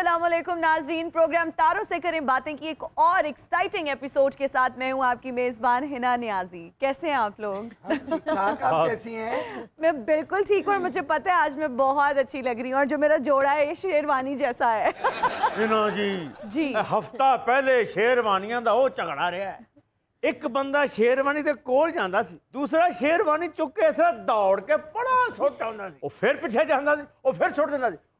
अस्सलाम वालेकुम नाजरीन प्रोग्राम तारों से करें बातें की एक और एक्साइटिंग एपिसोड के साथ मैं हूं आपकी मेजबान हिना नियाजी कैसे हैं आप लोग ठीक ठाक आप कैसी हैं मैं बिल्कुल ठीक हूँ और मुझे पता है आज मैं बहुत अच्छी लग रही हूँ और जो मेरा जोड़ा है ये शेरवानी जैसा है ਇਹਨਾਂ ਜੀ ਜੀ। ਹਫਤਾ ਪਹਿਲੇ ਸ਼ੇਰਵਾਨੀਆਂ ਦਾ ਉਹ ਝਗੜਾ ਰਿਹਾ ਹੈ ਇੱਕ ਬੰਦਾ ਸ਼ੇਰਵਾਨੀ ਦੇ ਕੋਲ ਜਾਂਦਾ ਸੀ ਦੂਸਰਾ ਸ਼ੇਰਵਾਨੀ ਚੁੱਕ ਕੇ ਇਸ ਤਰ੍ਹਾਂ ਦੌੜ ਕੇ ਬੜਾ ਸੁੱਟ ਆਉਂਦਾ ਸੀ ਉਹ ਫਿਰ ਪਿੱਛੇ ਜਾਂਦਾ ਸੀ ਉਹ ਫਿਰ ਸੁੱਟ ਦਿੰਦਾ ਸੀ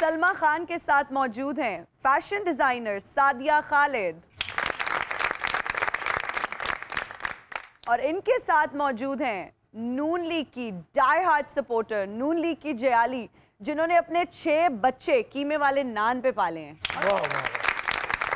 सलमा खान के साथ मौजूद हैं फ़ैशन डिज़ाइनर सादिया खालिद। और इनके साथ मौजूद हैं नून लीग की die hard supporter Noon league की जयाली, जिन्होंने अपने छह बच्चे कीमे वाले नान पे पाले हैं। वाँ वाँ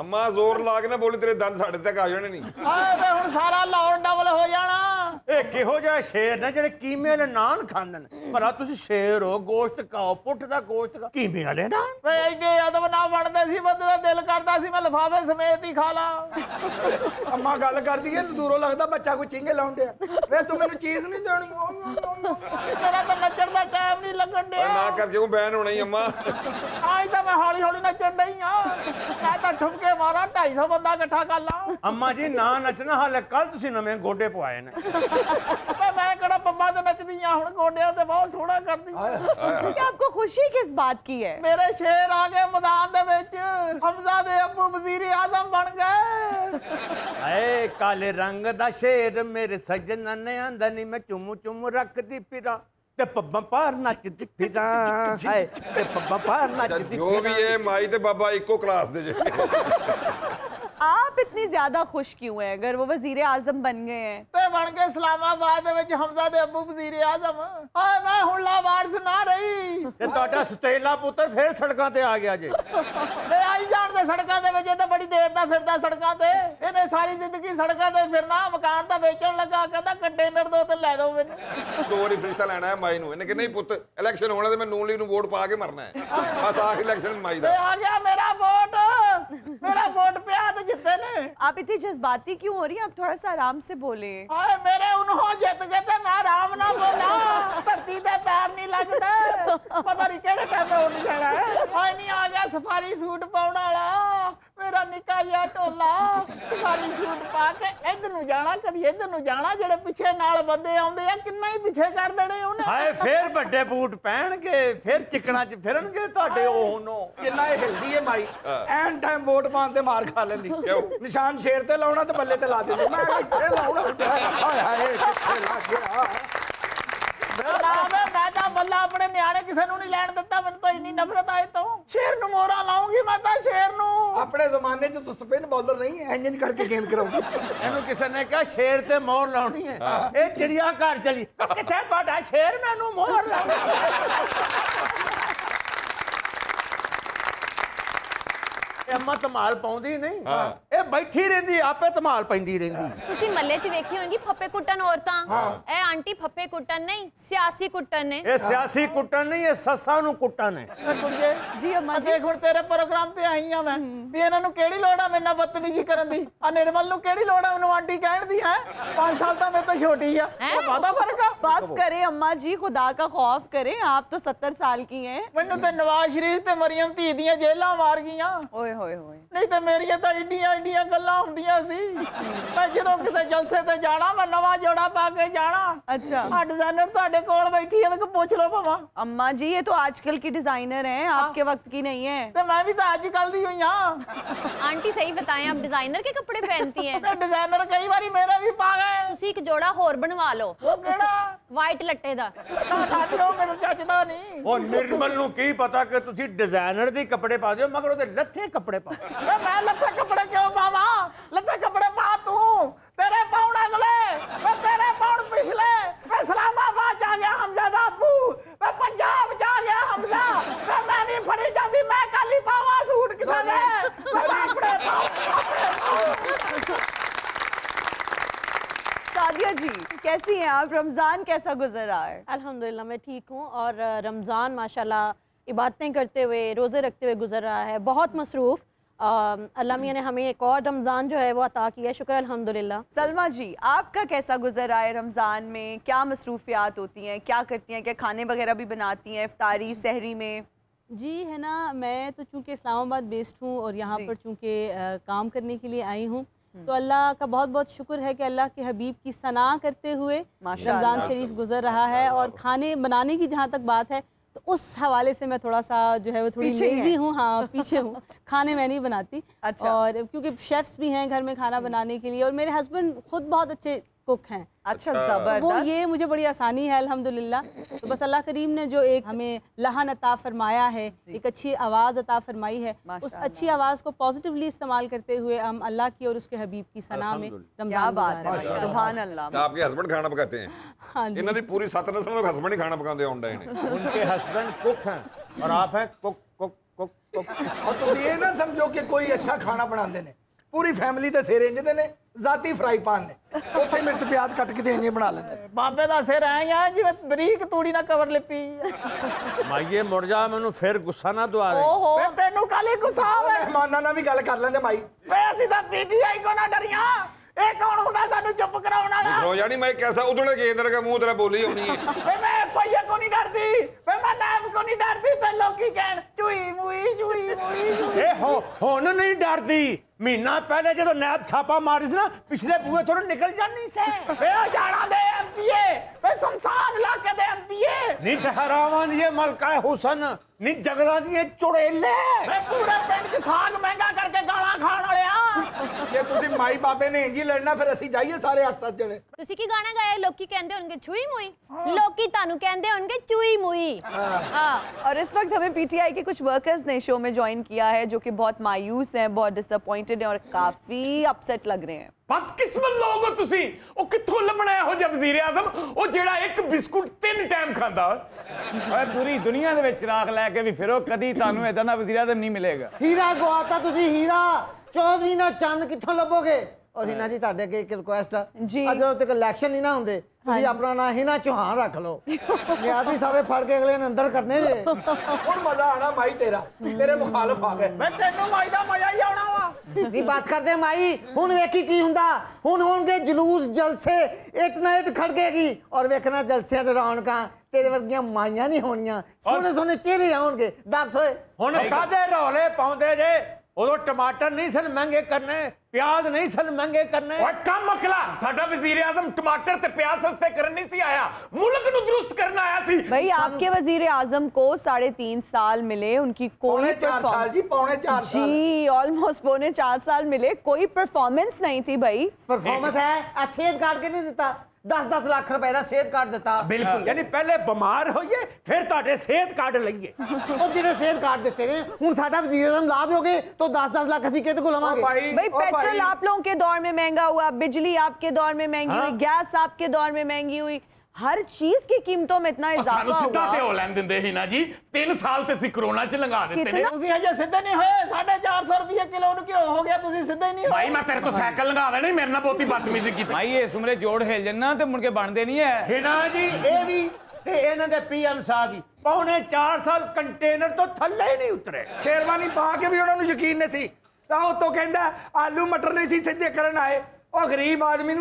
ਅੰਮਾ ਜ਼ੋਰ ਲਾ ਕੇ ਨਾ ਬੋਲੀ ਤੇਰੇ ਦੰਦ ਸਾਡੇ ਤੱਕ ਆ ਜਾਣੇ ਨਹੀਂ ਆਏ ਵੇ ਹੁਣ ਸਾਰਾ ਲਾਉਣ ਡਬਲ ਹੋ ਜਾਣਾ ਇਹ ਕਿਹੋ ਜਿਹਾ ਸ਼ੇਰ ਨੇ ਜਿਹੜੇ ਕੀਮੇ ਵਾਲੇ ਨਾਨ ਖਾਂਦੇ ਨੇ ਭਲਾ ਤੁਸੀਂ ਸ਼ੇਰ ਹੋ ਗੋਸ਼ਤ ਖਾਓ ਪੁੱਠ ਦਾ ਗੋਸ਼ਤ ਖਾਓ ਕੀਮੇ ਵਾਲੇ ਨਾਨ ਵੇ ਐਡੇ ਅਦਬ ਨਾ ਬਣਦੇ ਸੀ ਬੰਦੇ ਦਾ ਦਿਲ ਕਰਦਾ ਸੀ ਮੈਂ ਲਫਾਫੇ ਸਮੇਤ ਹੀ ਖਾ ਲਾਂ ਅੰਮਾ ਗੱਲ ਕਰਦੀ ਹੈ ਦੂਰੋਂ ਲੱਗਦਾ ਬੱਚਾ ਕੋਈ ਚਿੰਗੇ ਲਾਉਣ ਡਿਆ ਵੇ ਤੂੰ ਮੈਨੂੰ ਚੀਜ਼ ਨਹੀਂ ਦੇਣੀ ਮੇਰਾ ਤਾਂ ਨੱਚਣ ਦਾ ਟਾਈਮ ਨਹੀਂ ਲੱਗਣ ਓਏ ਨਾ ਡਿਆ ਕਰ ਕਿਉਂ ਬੈਨ ਹੋਣਾ ਹੀ ਅੰਮਾ ਆਈ ਤਾਂ ਮੈਂ ਹੌਲੀ ਹੌਲੀ ਨੱਚਣ ਡਈ ਆ ਮੈਂ ਤਾਂ ਠੁਮਕੇ ਮਾਰਾਂ 250 ਬੰਦਾ ਇਕੱਠਾ ਕਰ ਲਾਂ ਅੰਮਾ ਜੀ ਨਾ ਨੱਚਣਾ ਹਾਲੇ ਕੱਲ ਤੁਸੀਂ ਨਵੇਂ ਗੋਡੇ ਪਵਾਏ ਨੇ ਵੇ ਮੈਂ ਕਿਹੜਾ ਪੰਮਾ ਤੇ ਨੱਚਦੀ ਆ ਹੁਣ ਗੋਡਿਆਂ ਤੇ ਬਹੁਤ ਸੋਹਣਾ ਕਰਦੀ कि आपको खुशी किस बात की है ਮੇਰੇ ਸ਼ੇਰ ਆ ਗਏ ਮੈਦਾਨ ਦੇ ਵਿੱਚ ਹਮਜ਼ਾ ਦੇ ਅੱਬੂ ਵਜ਼ੀਰ ਆਜ਼ਮ ਬਣ ਗਏ ਏ ਕਾਲੇ ਰੰਗ ਦਾ ਸ਼ੇਰ ਮੇਰੇ ਸੱਜਣ ਨੇ ਆਂਦਾ ਨਹੀਂ ਮੈਂ ਚੁੰਮ ਚੁੰਮ ਰੱਖਦੀ ਫਿਰਾਂ ਤੇ ਪੱਬਾਂ ਪਾਰ ਨੱਚਦੀ ਫਿਰਾਂ ਹਾਏ ਤੇ ਪੱਬਾਂ ਪਾਰ ਨੱਚਦੀ ਜੋ ਵੀ ਇਹ ਮਾਈ ਤੇ ਬਾਬਾ ਇੱਕੋ ਕਲਾਸ ਦੇ ਜੇ आप इतनी ज्यादा खुश क्यों हैं अगर वो वजीर आजम बन गए हैं ਤੇ ਬਣ ਗਏ ਇਸਲਾਮਾਬਾਦ ਦੇ ਵਿੱਚ ਹਮਜ਼ਾ ਦੇ ਅੱਬੂ ਵਜ਼ੀਰ ਆਜ਼ਮ ਹਾਏ ਮੈਂ ਹੁਣ ਲਾਵਾਰਸ ਨਾ ਰਹੀ ਤੇ ਤੁਹਾਡਾ ਸਤੇਲਾ ਪੁੱਤਰ ਫੇਰ ਸੜਕਾਂ ਤੇ ਆ ਗਿਆ ਜੇ ਤੇ ਆਈ ਜਾਣ ਦੇ ਸੜਕਾਂ ਦੇ ਵਿੱਚ ਇਹ ਤਾਂ ਬੜੀ ਦੇਰ ਦਾ ਫਿਰਦਾ ਸੜਕਾਂ ਤੇ ਇਹਨੇ ਸਾਰੀ ਜ਼ਿੰਦਗੀ ਸੜਕਾਂ ਤੇ ਫਿਰਨਾ ਮਕਾਨ ਤਾਂ ਵੇਚਣ ਲੱਗਾ ਕਹਿੰਦਾ ਕੰਟੇਨਰ ਦੋ ਤੇ ਲੈ ਦਿਓ ਮੈਨੂੰ ਦੋ ਵਾਰੀ ਫਰਿਸ਼ਤਾ ਲੈਣਾ ਹੈ ਮਾਈ ਨੂੰ ਇਹਨੇ ਕਿ ਨਹੀਂ ਪੁੱਤ ਇਲੈਕਸ਼ਨ ਹੋਣਾ ਤੇ ਮੈਂ ਨੂਨ ਲੀਗ ਨੂੰ ਵੋਟ ਪਾ ਕੇ ਮਰਨਾ ਹੈ ਬਸ ਆਖਰੀ ਇਲੈਕਸ਼ਨ ਮਾਈ ਤੇ ਦਾ ਆ ਗਿਆ ਮੇਰਾ ਵੋਟ ਮੇਰਾ ਵੋਟ ਪਿਆ ਤੇ कितने आप इतनी जज्बाती क्यों हो रही है? आप थोड़ा सा आराम से बोले। ओए मेरे उन्होंने जित तो गए थे मैं आराम ना बोला धरती दे पैर नहीं लगदा पता नहीं कहने पैर होने जाना ओए नहीं आ गया सफारी सूट पाने वाला ਵਾਲਾ ਮੇਰਾ ਨਿੱਕਾ ਜਿਹਾ ਢੋਲਾ ਸਫਾਰੀ ਸੂਟ ਪਾ ਕੇ ਇੱਧਰ ਨੂੰ ਜਾਣਾ ਕਦੀ ਇੱਧਰ ਨੂੰ ਜਾਣਾ ਜਿਹੜੇ ਪਿੱਛੇ ਨਾਲ ਬੰਦੇ ਆਉਂਦੇ ਆ ਕਿੰਨਾ ਹੀ ਪਿੱਛੇ ਕਰ ਦੇਣੇ ਉਹਨੇ ਹਾਏ ਫੇਰ ਵੱਡੇ ਬੂਟ ਪਹਿਣਗੇ ਫੇਰ ਚਿਕਣਾ ਚ ਫਿਰਨਗੇ ਤੁਹਾਡੇ ਉਹ ਨੂੰ ਜਿੰਨਾ ਇਹ ਹਿਲਦੀ ਹੈ ਮਾਈ ਹਾਂ। ਐਨ ਟਾਈਮ ਵੋਟ ਪਾਉਣ ਤੇ ਮਾਰ ਖਾ ਲੈਂਦੀ ਕਿਉਂ? ਨਿਸ਼ਾਨ ਸ਼ੇਰ ਤੇ ਲਾਉਣਾ ਤੇ ਬੱਲੇ ਤੇ ਲਾ ਦਿੰਦੀ ਮੈਂ ਇੱਥੇ ਲਾਉਣਾ ਹੁੰਦਾ ਹਾਏ ਹਾਏ ਕਿੱਥੇ ਲੱਗ ਗਿਆ ਰਾਵੇ ਮੈਂ ਤਾਂ ਬੱਲਾ ਆਪਣੇ ਨਿਆਣੇ ਕਿਸੇ ਨੂੰ ਨਹੀਂ ਲੈਣ ਦਿੱਤਾ ਮੈਨੂੰ ਤਾਂ ਇੰਨੀ ਨਫ਼ਰਤ ਆਏ ਤੋਂ ਸ਼ੇਰ ਨੂੰ ਮੋਹਰਾਂ ਲਾਉਂਗੀ ਮੈਂ ਤਾਂ ਸ਼ੇਰ ਨੂੰ ਆਪਣੇ ਜ਼ਮਾਨੇ 'ਚ ਤੂੰ ਸਪਿਨ ਬਾਲਰ ਨਹੀਂ ਇੰਜ ਕਰਕੇ ਗੇਂਦ ਕਰਾਉਂਦੀ ਇਹਨੂੰ ਕਿਸੇ ਨੇ ਕਿਹਾ ਸ਼ੇਰ ਤੇ ਮੋਹਰ ਲਾਉਣੀ ਹੈ ਇਹ ਚਿੜੀਆ ਘਰ ਚਲੀ ਕਿੱਥੇ ਤੁਹਾਡਾ ਸ਼ੇਰ ਮੈਨੂੰ ਮੋਹਰ ਲਾਉਣੀ ਅੰਮਾ ਧਮਾਲ ਪਾਉਂਦੀ ਨਹੀਂ ਇਹ ਬੈਠੀ ਰਹਿੰਦੀ ਆਪੇ ਧਮਾਲ ਪੈਂਦੀ ਰਹਿੰਦੀ ਤੁਸੀਂ ਮੱਲੇ 'ਚ ਵੇਖੀ ਹੋਣਗੀ ਫੱਪੇ ਕੁੱਟਣ ਔਰਤਾਂ ਇਹ ਆਂਟੀ ਫੱਪੇ ਕੁੱਟਣ ਨਹੀਂ ਸਿਆਸੀ ਕੁੱਟਣ ਨੇ ਇਹ ਸਿਆਸੀ ਕੁੱਟਣ ਨਹੀਂ ਇਹ ਸੱਸਾਂ ਨੂੰ ਕੁੱਟਣ ਹੈ ਜੀ ਅੰਮਾ ਜੀ ਦੇਖ ਹੁਣ ਤੇਰੇ ਪ੍ਰੋਗਰਾਮ ਤੇ ਆਈ ਆ ਮੈਂ ਵੀ ਇਹਨਾਂ ਨੂੰ ਕਿਹੜੀ ਲੋੜ ਆ ਮੇਰੇ ਨਾਲ ਬਦਤਮੀਜ਼ੀ ਕਰਨ ਦੀ ਆ ਨਿਰਮਲ ਨੂੰ ਕਿਹੜੀ ਲੋੜ ਆ ਉਹਨੂੰ ਆਂਟੀ ਕਹਿਣ ਦੀ ਹੈ 5 ਸਾਲ ਤਾਂ ਮੇਰੇ ਤੋਂ ਛੋਟੀ ਆ ਵਾਦਾ ਫਰਕ ਆ ਬਸ ਕਰੇ ਅੰਮਾ ਜੀ ਖੁਦਾ ਦਾ ਖੌਫ ਕਰੇ ਆਪ ਤਾਂ 70 ਸਾਲ ਕੀ ਹੈ ਮੈਨੂੰ ਤੇ ਨਵਾਜ਼ ਸ਼ਰੀਫ ਤੇ ਮਰੀਮ ਧੀ ਦੀਆਂ ਜੇਲਾਂ ਮਾਰ ਗਈਆਂ ਓਏ होए होए ਨਹੀਂ ਤੇ ਮੇਰੀਆਂ ਤਾਂ ਏਡੀਆਂ ਏਡੀਆਂ ਗੱਲਾਂ ਹੁੰਦੀਆਂ ਸੀ ਮੈਂ ਜਦੋਂ ਕਿਸੇ ਜਲਸੇ ਤੇ ਜਾਣਾ ਮੈਂ ਨਵਾਂ ਜੋੜਾ ਪਾ ਕੇ ਜਾਣਾ अच्छा ਆ ਡਿਜ਼ਾਈਨਰ ਤੁਹਾਡੇ ਕੋਲ ਬੈਠੀ ਹੈ ਤੇ ਪੁੱਛ ਲਓ ਭਾਵਾਂ अम्मा जी ये तो आजकल की डिजाइनर हैं आपके वक्त की नहीं है ਤੇ ਮੈਂ ਵੀ ਤਾਂ ਅੱਜ ਕੱਲ ਦੀ ਹੋਈ ਆ आंटी सही बताएं आप डिजाइनर के कपड़े पहनती हैं ਤੇ ਡਿਜ਼ਾਈਨਰ ਕਈ ਵਾਰੀ ਮੇਰੇ ਵੀ ਪਾ ਗਏ ਤੁਸੀਂ ਇੱਕ ਜੋੜਾ ਹੋਰ ਬਣਵਾ ਲਓ ਉਹ ਕਿਹੜਾ ਵਾਈਟ ਲੱਟੇ ਦਾ ਨਾ ਸਾਡੀ ਉਹ ਮੈਨੂੰ ਜੱਜਦਾ ਨਹੀਂ ਉਹ ਨਿਰਮਲ ਨੂੰ ਕੀ ਪਤਾ ਕਿ ਤੁਸੀਂ ਡਿਜ਼ਾਈਨਰ ਦੇ ਕੱਪੜੇ ਪਾ ਦਿਓ ਮਗਰ ਉਹਦੇ ਲੱਥੇ ਕੱਪੜੇ कपड़े पाओ। मैं लत्ते कपड़े क्यों पावा? लत्ते कपड़े पा तू। तेरे पाउंड अगले मैं तेरे पाउंड पिछले। मैं इस्लामाबाद जा गया हमजादा अबू मैं पंजाब जा गया हमजा। मैं मैं मैंने फड़ी जाती मैं काली पावा सूट किसान है मैं कपड़े पाओ सादिया जी कैसी हैं आप? रमज़ान कैसा गुजरा है? अल्हम्दुलिल्लाह मैं ठीक हूँ। और रमज़ान माशाल्लाह इबादतें करते हुए रोज़े रखते हुए गुजर रहा है। बहुत मसरूफ़। अल्लाह मियाँ ने हमें एक और रमज़ान जो है वो अता किया है। शुक्र अल्हम्दुलिल्लाह। सलमा जी आपका कैसा गुजर रहा है रमज़ान में? क्या मसरूफियात होती हैं? क्या करती हैं? क्या खाने वगैरह भी बनाती हैं इफ्तारी सहरी में? जी है ना मैं तो चूँकि इस्लामाबाद बेस्ड हूँ और यहाँ पर चूँकि काम करने के लिए आई हूँ। तो अल्लाह का बहुत बहुत शुक्र है कि अल्लाह के हबीब की सना करते हुए रमज़ान शरीफ गुजर रहा है और खाने बनाने की जहाँ तक बात है तो उस हवाले से मैं थोड़ा सा जो है वो थोड़ी लेजी हूँ। हाँ पीछे हूँ। खाने मैं नहीं बनाती अच्छा। और क्योंकि शेफ्स भी हैं घर में खाना बनाने के लिए और मेरे हस्बैंड खुद बहुत अच्छे कुक हैं। अच्छा। ज़बरदस्त। वो ये मुझे बड़ी आसानी है अल्हम्दुलिल्लाह। तो बस अल्लाह करीम ने जो एक हमें लहन अता फरमाया है एक अच्छी आवाज़ अता फरमाई है उस अच्छी आवाज़ को पॉजिटिवली इस्तेमाल करते हुए हम अल्लाह की और उसके हबीब की सना में तो आपके हस्बैंड खाना पकाते हैं? हाँ जी। पूरी हस्बैंड खाना पकाते हैं उनके हस्बैंड कुक हैं और आप कुक कुक कुक कुक। और ये ना समझो कि कोई अच्छा खाना बना देने ਪੂਰੀ ਫੈਮਿਲੀ ਦੇ ਸਿਰ ਇੰਜ ਦੇ ਨੇ ਜ਼ਾਤੀ ਫਰਾਈ ਪਾਨ ਨੇ ਉੱਥੇ ਮਿਰਚ ਪਿਆਜ਼ ਕੱਟ ਕੇ ਤੇ ਇੰਜ ਬਣਾ ਲੈਂਦੇ ਨੇ ਬਾਬੇ ਦਾ ਸਿਰ ਐ ਆ ਜਿਵੇਂ ਬਰੀਕ ਤੂੜੀ ਨਾਲ ਕਵਰ ਲਿਪੀ ਮਾਈਏ ਮੁੜ ਜਾ ਮੈਨੂੰ ਫੇਰ ਗੁੱਸਾ ਨਾ ਦਵਾ ਦੇ ਓਹੋ ਤੈਨੂੰ ਕਾਲੇ ਗੁੱਸਾ ਆਵੇ ਮਹਿਮਾਨਾਂ ਨਾਲ ਵੀ ਗੱਲ ਕਰ ਲੈਂਦੇ ਮਾਈ ਵੇ ਅਸੀਂ ਤਾਂ ਪੀਟੀਆਈ ਕੋ ਨਾ ਡਰੀਆਂ ਇਹ ਕੌਣ ਹੁੰਦਾ ਸਾਨੂੰ ਚੁੱਪ ਕਰਾਉਣ ਵਾਲਾ ਰੋ ਜਾਣੀ ਮੈਂ ਕਿਹਾ ਉਧੜੇ ਕੇਂਦਰ ਦਾ ਮੂੰਹ ਤੇਰਾ ਬੋਲੀ ਹੋਣੀ ਹੈ ਵੇ ਮੈਂ ਪਈਆ ਕੋ ਨਹੀਂ ਡਰਦੀ ਵੇ ਮੈਂ ਨਾਮ ਕੋ ਨਹੀਂ ਡਰਦੀ ਤੇ ਲੋਕੀ ਕਹਿਣ ਚੁਈ ਮੂਈ ਚੁਈ ਮੂਈ ਇਹ ਹੋ ਹੁਣ ਨਹੀਂ ਡਰਦੀ ਮਹੀਨਾ ਪਹਿਲੇ ਜਦੋਂ ਨੈਬ ਛਾਪਾ ਮਾਰੀ ਸੀ ਨਾ ਪਿਛਲੇ ਬੂਹੇ ਤੋਂ ਨਿਕਲ ਜਾਣੀ ਸੀ ਵੇ ਉਹ ਜਾਣਾ ਦੇ ਐਮਪੀਏ ਵੇ ਸੰਸਾਨ ਇਲਾਕੇ ਦੇ ਐਮਪੀਏ ਨੀ ਠਹਿਰਾਵਾਂ ਦੀ ਇਹ ਮਲਕਾ ਹੁਸਨ ਨੀ ਜਗਰਾਂ ਦੀ ਇਹ ਚੁੜੇਲੇ ਵੇ ਪੂਰੇ ਪਿੰਡ ਚ ਸਾਗ ਮਹਿੰਗਾ ਕਰਕੇ ਗਾਲਾਂ ਖਾਣ ਵਾਲਿਆ ਜੇ ਤੁਸੀਂ ਮਾਈ ਬਾਬੇ ਨੇ ਇੰਜੀ ਲੜਨਾ ਫਿਰ ਅਸੀਂ ਜਾਈਏ ਸਾਰੇ 8-7 ਜਣੇ ਤੁਸੀਂ ਕੀ ਗਾਣਾ ਗਾਇਆ ਲੋਕੀ ਕਹਿੰਦੇ ਹੋਣਗੇ ਛੁਈ ਮੁਈ ਲੋਕੀ ਤੁਹਾਨੂੰ ਕਹਿੰਦੇ ਹੋਣਗੇ ਚੁਈ ਮੁਈ ਹਾਂ और इस वक्त हमें पीटीआई के कुछ वर्कर्स ने शो में ज्वाइन किया है जो कि बहुत मायूस हैं बहुत डिसअपॉइंटेड हैं और काफी अपसेट लग रहे हैं ਬਦਕਿਸਮਤ ਲੋਕ ਹੋ ਤੁਸੀਂ ਉਹ ਕਿੱਥੋਂ ਲੱਭਣਾ ਇਹੋ ਜਿਹਾ ਵਜ਼ੀਰ ਆਜ਼ਮ ਉਹ ਜਿਹੜਾ ਇੱਕ ਬਿਸਕੁਟ ਤਿੰਨ ਟਾਈਮ ਖਾਂਦਾ ਓਏ ਪੂਰੀ ਦੁਨੀਆ ਦੇ ਵਿੱਚ ਚਿਰਾਗ ਲੈ ਕੇ ਵੀ ਫਿਰੋ ਕਦੀ ਤੁਹਾਨੂੰ ਇਦਾਂ ਦਾ ਵਜ਼ੀਰ ਆਜ਼ਮ ਨਹੀਂ ਮਿਲੇਗਾ ਹੀਰਾ ਗਵਾਤਾ ਤੁਸੀਂ ਹੀਰਾ ਚੌਧਰੀ ਨਾਲ ਚੰਦ ਕਿੱਥੋਂ ਲੱਭੋਗੇ ਔਰ ਹਿਨਾ ਜੀ ਤੁਹਾਡੇ ਅੱਗੇ ਇੱਕ ਰਿਕੁਐਸਟ ਆ ਜੀ। ਅੱਜ ਜਦੋਂ ਤੱਕ ਇਲੈਕਸ਼ਨ ਨਹੀਂ ਨਾ ਹੁੰਦੇ ਤੁਸੀਂ ਆਪਣਾ ਨਾਂ ਹਿਨਾ ਚੌਹਾਨ ਰੱਖ ਲਓ ਨਿਆਦੀ ਸਾਰੇ ਫੜ ਕੇ ਅਗਲੇ ਨੂੰ ਅੰਦਰ ਕਰਨੇ ਜੇ ਹੁਣ ਮਜ਼ਾ ਆਣਾ ਮਾਈ ਤੇਰਾ ਤੇਰੇ ਮੁਖਾਲਫ ਆ ਗਏ ਵੇ ਤੈਨੂੰ ਮਾਈ ਦਾ ਮਜ਼ਾ ਹੀ ਆਉਣਾ ਵਾ ਦੀ ਬਾਤ ਕਰਦੇ ਮਾਈ ਹੁਣ ਵੇਖੀ ਕੀ ਹੁੰਦਾ ਹੁਣ ਹੋਣਗੇ ਜਲੂਸ ਜਲਸੇ ਇਟ ਨਾ ਇਟ ਖੜਕੇਗੀ ਔਰ ਵੇਖਣਾ ਜਲਸਿਆਂ ਤੇ ਰੌਣਕਾਂ ਤੇਰੇ ਵਰਗੀਆਂ ਮਾਈਆਂ ਨਹੀਂ ਹੋਣੀਆਂ ਸੋਹਣੇ ਸੋਹਣੇ ਚਿਹਰੇ ਆਉਣਗੇ ਦੱਸ ਓਏ ਹੁਣ ਕਾਦੇ ਰੌਲੇ ਪਾਉਂਦੇ ਜੇ ਉਦੋਂ ਟਮਾਟਰ ਨਹੀਂ ਸਨ ਮਹਿੰਗੇ ਕਰਨੇ ਪਿਆਜ਼ ਨਹੀਂ ਸਨ ਮਹਿੰਗੇ ਕਰਨੇ ਓਏ ਕੰਮ ਅਕਲਾ ਸਾਡਾ ਵਜ਼ੀਰ ਆਜ਼ਮ ਟਮਾਟਰ ਤੇ ਪਿਆਜ਼ ਸਸਤੇ ਕਰਨ ਨਹੀਂ ਸੀ ਆਇਆ ਮੁਲਕ ਨੂੰ ਦਰੁਸਤ ਕਰਨ ਆਇਆ ਸੀ भाई आपके वजीर आजम को साढ़े तीन साल मिले उनकी ਪੌਣੇ कोई 4 ਸਾਲ ਜੀ ਪੌਣੇ 4 ਸਾਲ जी ऑलमोस्ट पौने चार साल मिले कोई परफॉर्मेंस नहीं थी भाई ਪਰਫਾਰਮੈਂਸ ਹੈ ਆ ਸਿਹਤ ਕਾਰਡ ਕੇ ਨਹੀਂ ਦਿੱਤਾ 10-10 ਲੱਖ ਰੁਪਏ ਦਾ ਸਿਹਤ ਕਾਰਡ ਦਿੱਤਾ ਬਿਲਕੁਲ ਯਾਨੀ ਪਹਿਲੇ ਬਿਮਾਰ ਹੋਈਏ ਫਿਰ ਤੁਹਾਡੇ ਸਿਹਤ ਕਾਰਡ ਲਈਏ ਉਹ ਜਿਹੜੇ ਸਿਹਤ ਕਾਰਡ ਦਿੱਤੇ ਨੇ ਹੁਣ ਸਾਡਾ ਵਜ਼ੀਰ ਆਜ਼ਮ ਲਾ ਦੋਗੇ ਤਾਂ 10-10 ਲੱਖ ਅਸੀਂ ਕਿਹਦੇ ਕੋਲ ਓ ਲਵਾਂਗੇ ਭਾਈ भाई ਓ पेट्रोल ਭਾਈ आप लोगों के दौर में महंगा हुआ बिजली आपके दौर में महंगी हाँ? हुई गैस आपके दौर में महंगी हुई हर चीज़ की कीमतों में इतना इजाफा हो लेन दे ही ना जी। तीन साल से कोरोना च लंघा दिते सीधे नहीं हुए? साढ़े चार सौ रुपये क्यों हो गया सीधे नहीं हो भाई मैं तेरे को साइकिल लंघा देना मेरे ना बहुती बदतमीजी की भाई इस उम्र जोड़ हिल जन्ना तो मुड़के बनते नहीं है। हिना जी ये भी आलू मटर नहीं सीधे कर आए। और गरीब आदमी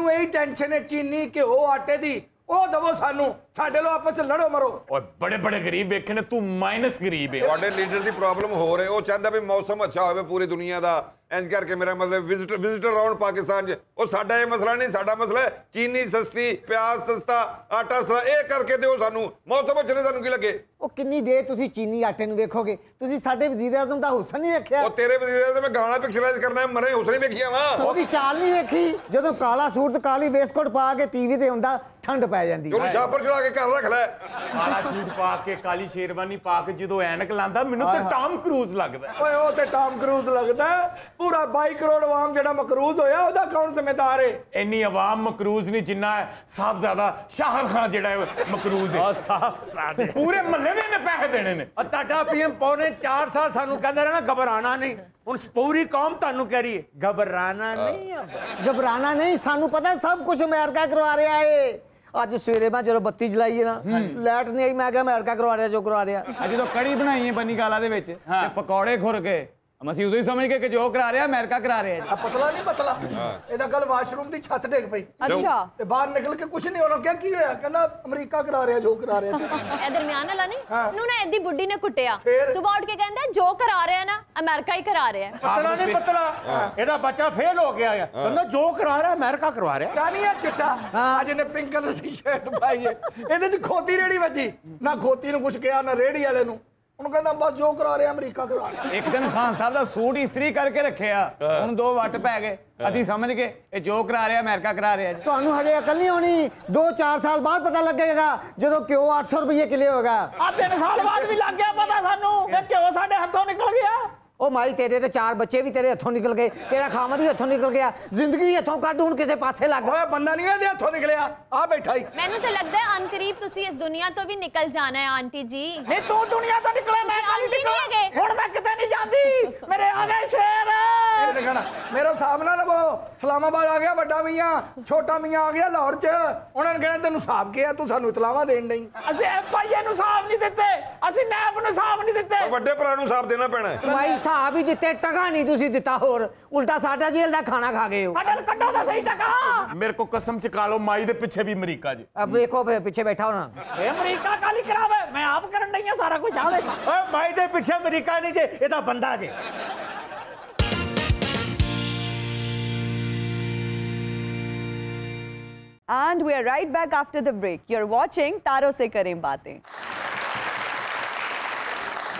चीनी घ्यो आटे की ਉਹ ਦਵੋ ਸਾਨੂੰ ਸਾਡੇ ਲੋ ਆਪਸ ਚ ਲੜੋ ਮਰੋ। ਓਏ ਬੜੇ ਬੜੇ ਗਰੀਬ ਵੇਖੇ ਨੇ ਤੂੰ ਮਾਈਨਸ ਗਰੀਬ ਹੈ ਤੁਹਾਡੇ ਲੀਡਰ ਦੀ ਪ੍ਰੋਬਲਮ ਹੋ ਰਹੀ ਉਹ ਚਾਹੁੰਦਾ ਵੀ ਮੌਸਮ ਅੱਛਾ ਹੋਵੇ ਪੂਰੀ ਦੁਨੀਆ ਦਾ। ਇੰਜ ਕਰਕੇ ਮੇਰਾ ਮਤਲਬ ਵਿਜ਼ਿਟਰ ਵਿਜ਼ਿਟਰ ਆਉਣ ਪਾਕਿਸਤਾਨ 'ਚ ਉਹ ਸਾਡਾ ਇਹ ਮਸਲਾ ਨਹੀਂ ਸਾਡਾ ਮਸਲਾ ਹੈ ਚੀਨੀ ਸਸਤੀ ਪਿਆਜ਼ ਸਸਤਾ ਆਟਾ ਸਸਤਾ ਇਹ ਕਰਕੇ ਦਿਓ ਸਾਨੂੰ ਮੌਸਮ ਅੱਛੇ ਸਾਨੂੰ ਕੀ ਲੱਗੇ ਉਹ ਕਿੰਨੀ ਦੇਰ ਤੁਸੀਂ ਚੀਨੀ ਆਟੇ ਨੂੰ ਵੇਖੋਗੇ ਤੁਸੀਂ ਸਾਡੇ ਵਜ਼ੀਰ ਆਜ਼ਮ ਦਾ ਹੁਸਨ ਨਹੀਂ ਵੇਖਿਆ ਉਹ ਤੇਰੇ ਵਜ਼ੀਰ ਤੇ ਮੈਂ ਗਾਣਾ ਪਿਕਚਰਾਈਜ਼ ਕਰਨਾ ਹੈ, ਮਰੇ ਹੁਸਨ ਹੀ ਵੇਖੀਆਂ ਵਾ ਉਹਦੀ ਚਾਲ ਨਹੀਂ ਵੇਖੀ ਜਦੋਂ ਕਾਲਾ ਸੂਟ ਤੇ ਕਾਲੀ ਵੇਸਕੋਟ ਪਾ ਕੇ ਟੀਵੀ ਤੇ ਹੁੰਦਾ ਠੰਡ ਪੈ ਜਾਂਦੀ ਉਹਨੂੰ ਛਾਪਰ ਚੜਾ ਕੇ ਘਰ ਰੱਖ ਲੈ ਕਾਲਾ ਸੂਟ ਪਾ ਕੇ ਕਾਲੀ ਸ਼ੇਰਵਾਨੀ ਪਾ ਕੇ ਜਦੋਂ ਐਨਕ ਲਾਂਦਾ ਮੈਨੂੰ ਤਾਂ ਟਾਮ ਕਰੂਜ਼ ਲੱਗਦਾ ਓਏ ਉਹ ਤੇ ਟਾਮ ਕਰੂਜ਼ ਲੱਗਦਾ ਹੈ। ਪੂਰਾ 22 ਕਰੋੜ ਆਵਾਮ ਜਿਹੜਾ ਮਕਰੂਜ਼ ਹੋਇਆ ਉਹਦਾ ਕੌਣ ਜ਼ਿੰਮੇਦਾਰ ਹੈ ਇੰਨੀ ਆਵਾਮ ਮਕਰੂਜ਼ ਨਹੀਂ ਜਿੰਨਾ ਹੈ ਸਾਹਿਬਜ਼ਾਦਾ ਸ਼ਾਹਰ ਖਾਨ ਜਿਹੜਾ ਹੈ ਮਕਰੂਜ਼ ਹੈ ਆ ਸਾਫ ਸਾਦੇ ਪੂਰੇ ਮਹੱਲੇ ਦੇ ਨੇ ਪੈਸੇ ਦੇਣੇ ਨੇ ਆ ਤੁਹਾਡਾ ਪੀਐਮ ਪੌਣੇ 4 ਸਾਲ ਸਾਨੂੰ ਕਹਿੰਦੇ ਰਹਿਣਾ ਘਬਰਾਣਾ ਨਹੀਂ ਹੁਣ ਪੂਰੀ ਕੌਮ ਤੁਹਾਨੂੰ ਕਹਿ ਰਹੀ ਹੈ ਘਬਰਾਣਾ ਨਹੀਂ ਆ ਘਬਰਾਣਾ ਨਹੀਂ ਸਾਨੂੰ ਪਤਾ ਸਭ ਕੁਝ ਅਮਰੀਕਾ ਕਰਵਾ ਰਿਹਾ ਏ ਅੱਜ ਸਵੇਰੇ ਮੈਂ ਜਦੋਂ ਬੱਤੀ ਜਲਾਈ ਹੈ ਨਾ ਲਾਈਟ ਨਹੀਂ ਆਈ ਮੈਂ ਕਿਹਾ ਅਮਰੀਕਾ ਕਰਵਾ ਰਿਹਾ ਜੋ ਕਰਵਾ ਰਿਹਾ ਅੱਜ ਜਦੋਂ ਕੜੀ ਬਣਾਈ ਹੈ ਬਨੀ ਗਾਲਾ ਦੇ ਵਿੱਚ ਤੇ ਪਕੌੜੇ ਖੁਰ ਕੇ ਅਸੀਂ ਉਦੋਂ ਹੀ ਸਮਝ ਗਏ ਕਿ ਜੋ ਕਰਾ ਰਿਹਾ ਅਮਰੀਕਾ ਕਰਾ ਰਿਹਾ ਜੀ ਆ ਪਤਲਾ ਨਹੀਂ ਪਤਲਾ ਇਹਦਾ ਕੱਲ ਵਾਸ਼ਰੂਮ ਦੀ ਛੱਤ ਡਿੱਗ ਪਈ ਅੱਛਾ ਤੇ ਬਾਹਰ ਨਿਕਲ ਕੇ ਕੁਝ ਨਹੀਂ ਉਹਨਾਂ ਕਿਹਾ ਕੀ ਹੋਇਆ ਕਹਿੰਦਾ ਅਮਰੀਕਾ ਕਰਾ ਰਿਹਾ ਜੋ ਕਰਾ ਰਿਹਾ ਇਹ ਦਰਮਿਆਨ ਵਾਲਾ ਨਹੀਂ ਹਾਂ। ਨੂੰ ਨਾ ਐਦੀ ਬੁੱਢੀ ਨੇ ਕੁੱਟਿਆ ਫੇਰ? ਸੁਬਾਹ ਉੱਠ ਕੇ ਕਹਿੰਦਾ ਜੋ ਕਰਾ ਰਿਹਾ ਨਾ ਅਮਰੀਕਾ ਹੀ ਕਰਾ ਰਿਹਾ ਹੈ। ਪਤਲਾ ਨਹੀਂ ਪਤਲਾ ਇਹਦਾ ਬੱਚਾ ਫੇਲ ਹੋ ਗਿਆ ਹੈ ਕਹਿੰਦਾ ਜੋ ਕਰਾ ਰਿਹਾ ਅਮਰੀਕਾ ਕਰਵਾ ਰਿਹਾ ਕਾਨੀ ਆ ਚਿੱਟਾ ਅੱਜ ਨੇ ਪਿੰਕ ਕਲਰ ਦੀ ਸ਼ਰਟ ਪਾਈ ਹੈ ਇਹਦੇ ਚ ਖੋਤੀ ਰੇੜੀ ਵੱਜੀ ਨਾ ਖੋਤੀ ਨੂੰ ਕੁਝ ਕਿਹਾ ਨਾ ਰੇੜੀ ਵਾਲੇ ਨੂੰ ਉਹਨੂੰ ਕਹਿੰਦਾ ਬਸ ਜੋ ਕਰਾ ਰਿਹਾ ਅਮਰੀਕਾ ਕਰਾ ਰਿਹਾ ਇੱਕ ਦਿਨ ਖਾਨ ਸਾਹਿਬ ਦਾ ਸੂਟ ਇਸਤਰੀ ਕਰਕੇ ਰੱਖਿਆ ਹੁਣ ਦੋ ਵੱਟ ਪੈ ਗਏ ਅਸੀਂ ਸਮਝ ਗਏ ਇਹ ਜੋ ਕਰਾ ਰਿਹਾ ਅਮਰੀਕਾ ਕਰਾ ਰਿਹਾ ਜੀ ਤੁਹਾਨੂੰ ਹਜੇ ਅਕਲ ਨਹੀਂ ਹੋਣੀ 2-4 ਸਾਲ ਬਾਅਦ ਪਤਾ ਲੱਗੇਗਾ ਜਦੋਂ ਕਿਉਂ 800 ਰੁਪਏ ਕਿਲੇ ਹੋਗਾ ਆ ਤਿੰਨ ਸਾਲ ਬਾਅਦ ਵੀ ਲੱਗ ਗਿਆ ਪਤਾ ਸਾਨੂੰ ਇਹ ਕਿਉਂ ਸਾਡੇ ਹੱਥੋਂ ਨਿਕਲ ਗਿਆ ਉਹ ਮਾਈ ਤੇਰੇ ਤੇ ਚਾਰ ਬੱਚੇ ਵੀ ਤੇਰੇ ਹੱਥੋਂ ਨਿਕਲ ਗਏ ਤੇਰਾ ਖਾਮਦ ਵੀ ਹੱਥੋਂ ਨਿਕਲ ਗਿਆ ਜ਼ਿੰਦਗੀ ਹੱਥੋਂ ਕੱਢ ਹੁਣ ਕਿਸੇ ਪਾਸੇ ਲੱਗ ਓਏ ਬੰਦਾ ਨਹੀਂ ਇਹਦੇ ਹੱਥੋਂ ਨਿਕਲਿਆ ਆ ਬੈਠਾ ਹੀ ਮੈਨੂੰ ਤਾਂ ਲੱਗਦਾ ਹੈ ਅਨਕਰੀਬ ਤੁਸੀਂ ਇਸ ਦੁਨੀਆ ਤੋਂ ਵੀ ਨਿਕਲ ਜਾਣਾ ਹੈ ਆਂਟੀ ਜੀ ਨਹੀਂ ਤੂੰ ਦੁਨੀਆ ਤੋਂ ਨਿਕਲੇ ਮੈਂ ਤੁਸੀਂ ਆਂਟੀ ਨਹੀਂ ਹੈਗੇ। ਹੁਣ ਮੈਂ ਕਿਤੇ ਨਹੀਂ ਜਾਂਦੀ ਮੇਰੇ ਆ ਗਏ ਸ਼ੇਰ ਇਹ ਦੇਖਣਾ ਮੇਰਾ ਹਿਸਾਬ ਨਾ ਲਵੋ ਇਸਲਾਮਾਬਾਦ ਆ ਗਿਆ ਵੱਡਾ ਮੀਆਂ ਛੋਟਾ ਮੀਆਂ ਆ ਗਿਆ ਲਾਹੌਰ ਚ ਉਹਨਾਂ ਨੇ ਕਹਿਣਾ ਤੈਨੂੰ ਹਿਸਾਬ ਕੀ ਆ ਤੂੰ ਸਾਨੂੰ ਇਤਲਾਵਾਂ ਦੇਣ ਨਹੀਂ ਅਸੀਂ ਐਫਆਈਏ ਨੂੰ ਸਾਫ ਨਹੀਂ ਦਿੱਤੇ ਅਸੀਂ ਨੈਬ ਨੂੰ ਸਾਫ ਨਹੀਂ ਦਿੱਤੇ ਵੱਡੇ ਭਰਾ ਨੂੰ ਸਾਫ ਦੇਣਾ ਪੈਣਾ ਹੈ ਮਾਈ खा भी दिते टका नहीं तुम दिता होर उल्टा साडा जेल का खाना खा गए हो मेरे को कसम चुका लो माई के पिछे भी अमरीका जी अब देखो पिछे बैठा होना अमरीका का नहीं खराब है मैं आप कर सारा कुछ माई के पिछे अमरीका नहीं जे ये बंदा जे And we are right back after the break. You're watching Taro Se Karein Baatein.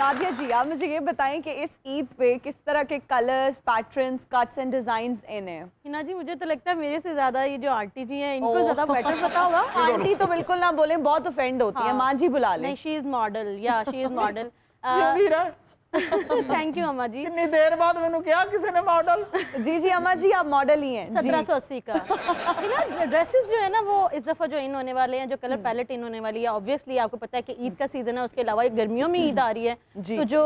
Sadia जी आप मुझे ये बताएँ कि इस ईद पे किस तरह के colours pattern cuts and design in है? हिना जी मुझे तो लगता है मेरे से ज़्यादा ये जो आंटी जी हैं इनको ज़्यादा बेटर पता होगा। आंटी तो बिल्कुल ना बोले बहुत ऑफेंड होती हाँ। है। माँ जी बुला लें। शी इज़ मॉडल या she is model thank you अम्मा जी कितनी देर बाद मैंने क्या किसी ने मॉडल जी जी अम्मा जी आप मॉडल ही हैं। सत्रह सौ अस्सी का। ड्रेसेस जो है ना वो इस दफ़ा जो इन होने वाले हैं जो कलर पैलेट इन होने वाली है ऑब्वियसली आपको पता है कि ईद का सीज़न है उसके अलावा गर्मियों में ईद हम्म। आ रही है। तो जो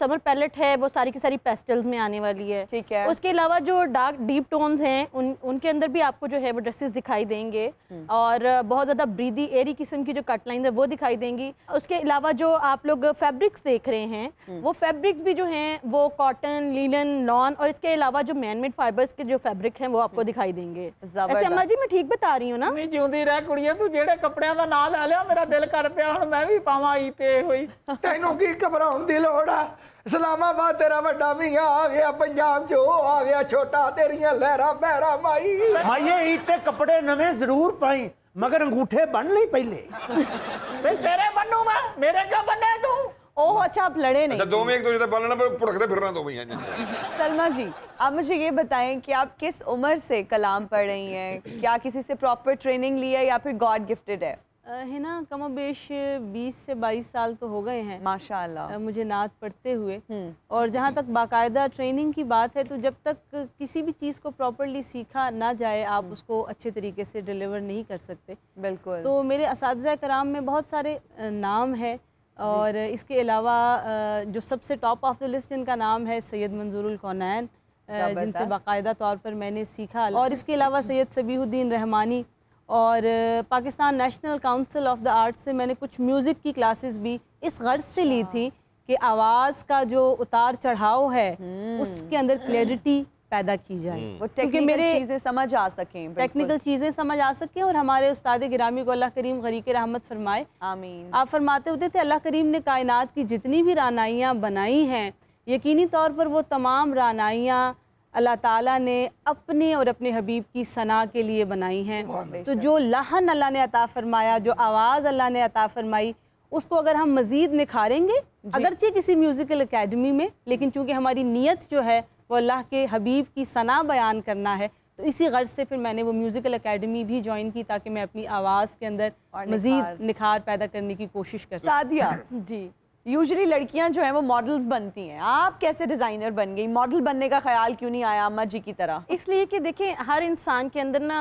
समर पैलेट है वो सारी की सारी पेस्टल्स में आने वाली है। ठीक है। उसके अलावा जो डार्क डीप टोन है उनके अंदर भी आपको जो है वो ड्रेसेस दिखाई देंगे। हम्म। और बहुत ज़्यादा ब्रीदी एरी किस्म की जो कट लाइन है वो दिखाई देंगी। उसके अलावा जो आप लोग फेब्रिक्स देख रहे हैं हम्म। वो फैब्रिक्स भी जो हैं वो कॉटन लीलन लॉन और इसके अलावा जो मैन मेड फाइबर्स के जो फैब्रिक हैं वो आपको दिखाई देंगे ऐसे अम्मा जी मैं ठीक बता रही हूँ ना ਨਹੀਂ ਜਿਉਂਦੀ ਰਹਿ ਕੁੜੀਏ ਤੂੰ ਜਿਹੜੇ ਕੱਪੜਿਆਂ ਦਾ ਨਾਂ ਲੈ ਲਿਆ ਮੇਰਾ ਦਿਲ ਕਰ ਪਿਆ ਹੁਣ ਮੈਂ ਵੀ ਪਾਵਾਂ ਈ ਤੇ ਹੋਈ ਤੈਨੂੰ ਕੀ ਘਬਰਾਉਣ ਦੀ ਲੋੜ ਆ ਇਸਲਾਮਾਬਾਦ ਤੇਰਾ ਵੱਡਾ ਮੀਆਂ ਆ ਗਿਆ ਪੰਜਾਬ ਚ ਉਹ ਆ ਗਿਆ ਛੋਟਾ ਤੇਰੀਆਂ ਲਹਿਰਾਂ ਬਹਿਰਾ ਮਾਈ ਮਾਈਏ ਈਦ ਤੇ ਕੱਪੜੇ ਨਵੇਂ ਜ਼ਰੂਰ ਪਾਈ ਮਗਰ ਅੰਗੂਠੇ ਬੰਨ ਲਈ ਪਹਿਲੇ ਵੇ ਤੇਰੇ ਬੰਨੂ ਮੈਂ ਮੇਰੇ ਕਿਉਂ ਬੰਨੇ ਤੂੰ ओह अच्छा आप लड़े नहीं। अच्छा दो में एक दो बलना पर पुड़कते फिरना दो भैया सलमा जी आप मुझे ये बताएँ कि आप किस उम्र से कलाम पढ़ रही हैं? क्या किसी से प्रॉपर ट्रेनिंग ली है या फिर गॉड गिफ्टेड है? है ना कमो बेश बीस से बाईस साल तो हो गए हैं। माशाल्लाह। मुझे नात पढ़ते हुए। हम्म। और जहाँ तक बाकायदा ट्रेनिंग की बात है तो जब तक किसी भी चीज़ को प्रॉपरली सीखा ना जाए आप हम्म। उसको अच्छे तरीके से डिलीवर नहीं कर सकते। बिल्कुल। तो मेरे इस कराम में बहुत सारे नाम है। और इसके अलावा जो सबसे टॉप ऑफ़ द लिस्ट इनका नाम है सैयद मंजूरुल कौनैन जिनसे बाकायदा तौर पर मैंने सीखा। और इसके अलावा सैयद सबीहुद्दीन रहमानी और Pakistan national council of the arts से मैंने कुछ म्यूज़िक की क्लासेस भी इस गर्ज से ली थी कि आवाज़ का जो उतार चढ़ाव है उसके अंदर क्लैरिटी पैदा की जाए। वो क्योंकि मेरे चीज़ें समझ आ सकें टेक्निकल चीज़ें समझ आ सकें और हमारे उस्ताद गिरामी को अल्लाह करीम गरीक रहमत फरमाए। आमीन। आप फरमाते होते थे अल्लाह करीम ने कायनात की जितनी भी रानाइयाँ बनाई हैं यकीनी तौर पर वो तमाम रानाइयाँ अल्लाह ताला ने अपने और अपने हबीब की सना के लिए बनाई हैं। तो जो लहन अल्लाह ने अता फरमाया जो आवाज़ अल्लाह ने अता फरमाई उसको अगर हम मज़ीद निखारेंगे अगरचे किसी म्यूज़िकल एकेडमी में लेकिन चूँकि हमारी नीयत जो है वो अल्लाह के हबीब की सना बयान करना है। तो इसी गर्ज से फिर मैंने वो म्यूज़िकल एकेडमी भी ज्वाइन की ताकि मैं अपनी आवाज़ के अंदर मज़ीद निखार। पैदा करने की कोशिश कर। सादिया जी। यूजली लड़कियाँ जो हैं वो मॉडल्स बनती हैं। आप कैसे डिज़ाइनर बन गई? मॉडल बनने का ख्याल क्यों नहीं आया अम्मा जी की तरह? इसलिए कि देखें हर इंसान के अंदर ना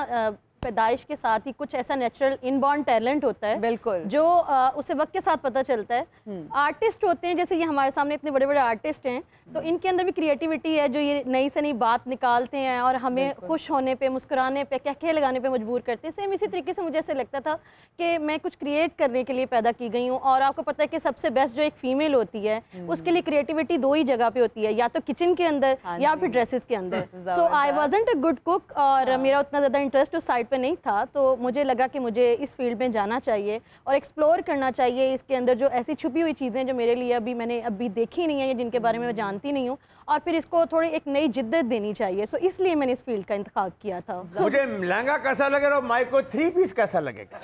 पैदाइश के साथ ही कुछ ऐसा नेचुरल इनबॉर्न टैलेंट होता है बिल्कुल। जो अ, उसे वक्त के साथ पता चलता है। हम्म। आर्टिस्ट होते हैं जैसे ये हमारे सामने इतने बड़े बड़े आर्टिस्ट हैं तो इनके अंदर भी क्रिएटिविटी है जो ये नई से नई बात निकालते हैं और हमें खुश होने पे मुस्कुराने पे कहके लगाने पे मजबूर करते हैं। सेम इसी तरीके से मुझे ऐसे लगता था कि मैं कुछ क्रिएट करने के लिए पैदा की गई हूँ और आपको पता है कि सबसे बेस्ट जो एक फीमेल होती है उसके लिए क्रिएटिविटी दो ही जगह पे होती है या तो किचन के अंदर हाँ या फिर ड्रेसेस के अंदर। So I. Wasn't a good cook और हाँ। मेरा उतना ज़्यादा इंटरेस्ट उस साइड पे नहीं था तो मुझे लगा कि मुझे इस फील्ड में जाना चाहिए और एक्सप्लोर करना चाहिए इसके अंदर जो ऐसी छुपी हुई चीज़ें जो मेरे लिए अभी मैंने अभी देखी नहीं है या जिनके बारे में मैं जानती नहीं हूँ और फिर इसको थोड़ी एक नई जिद्दत देनी चाहिए सो इसलिए मैंने इस फील्ड का इंतखाब किया था मुझे लहंगा कैसा लगेगा और माइक को थ्री पीस कैसा लगेगा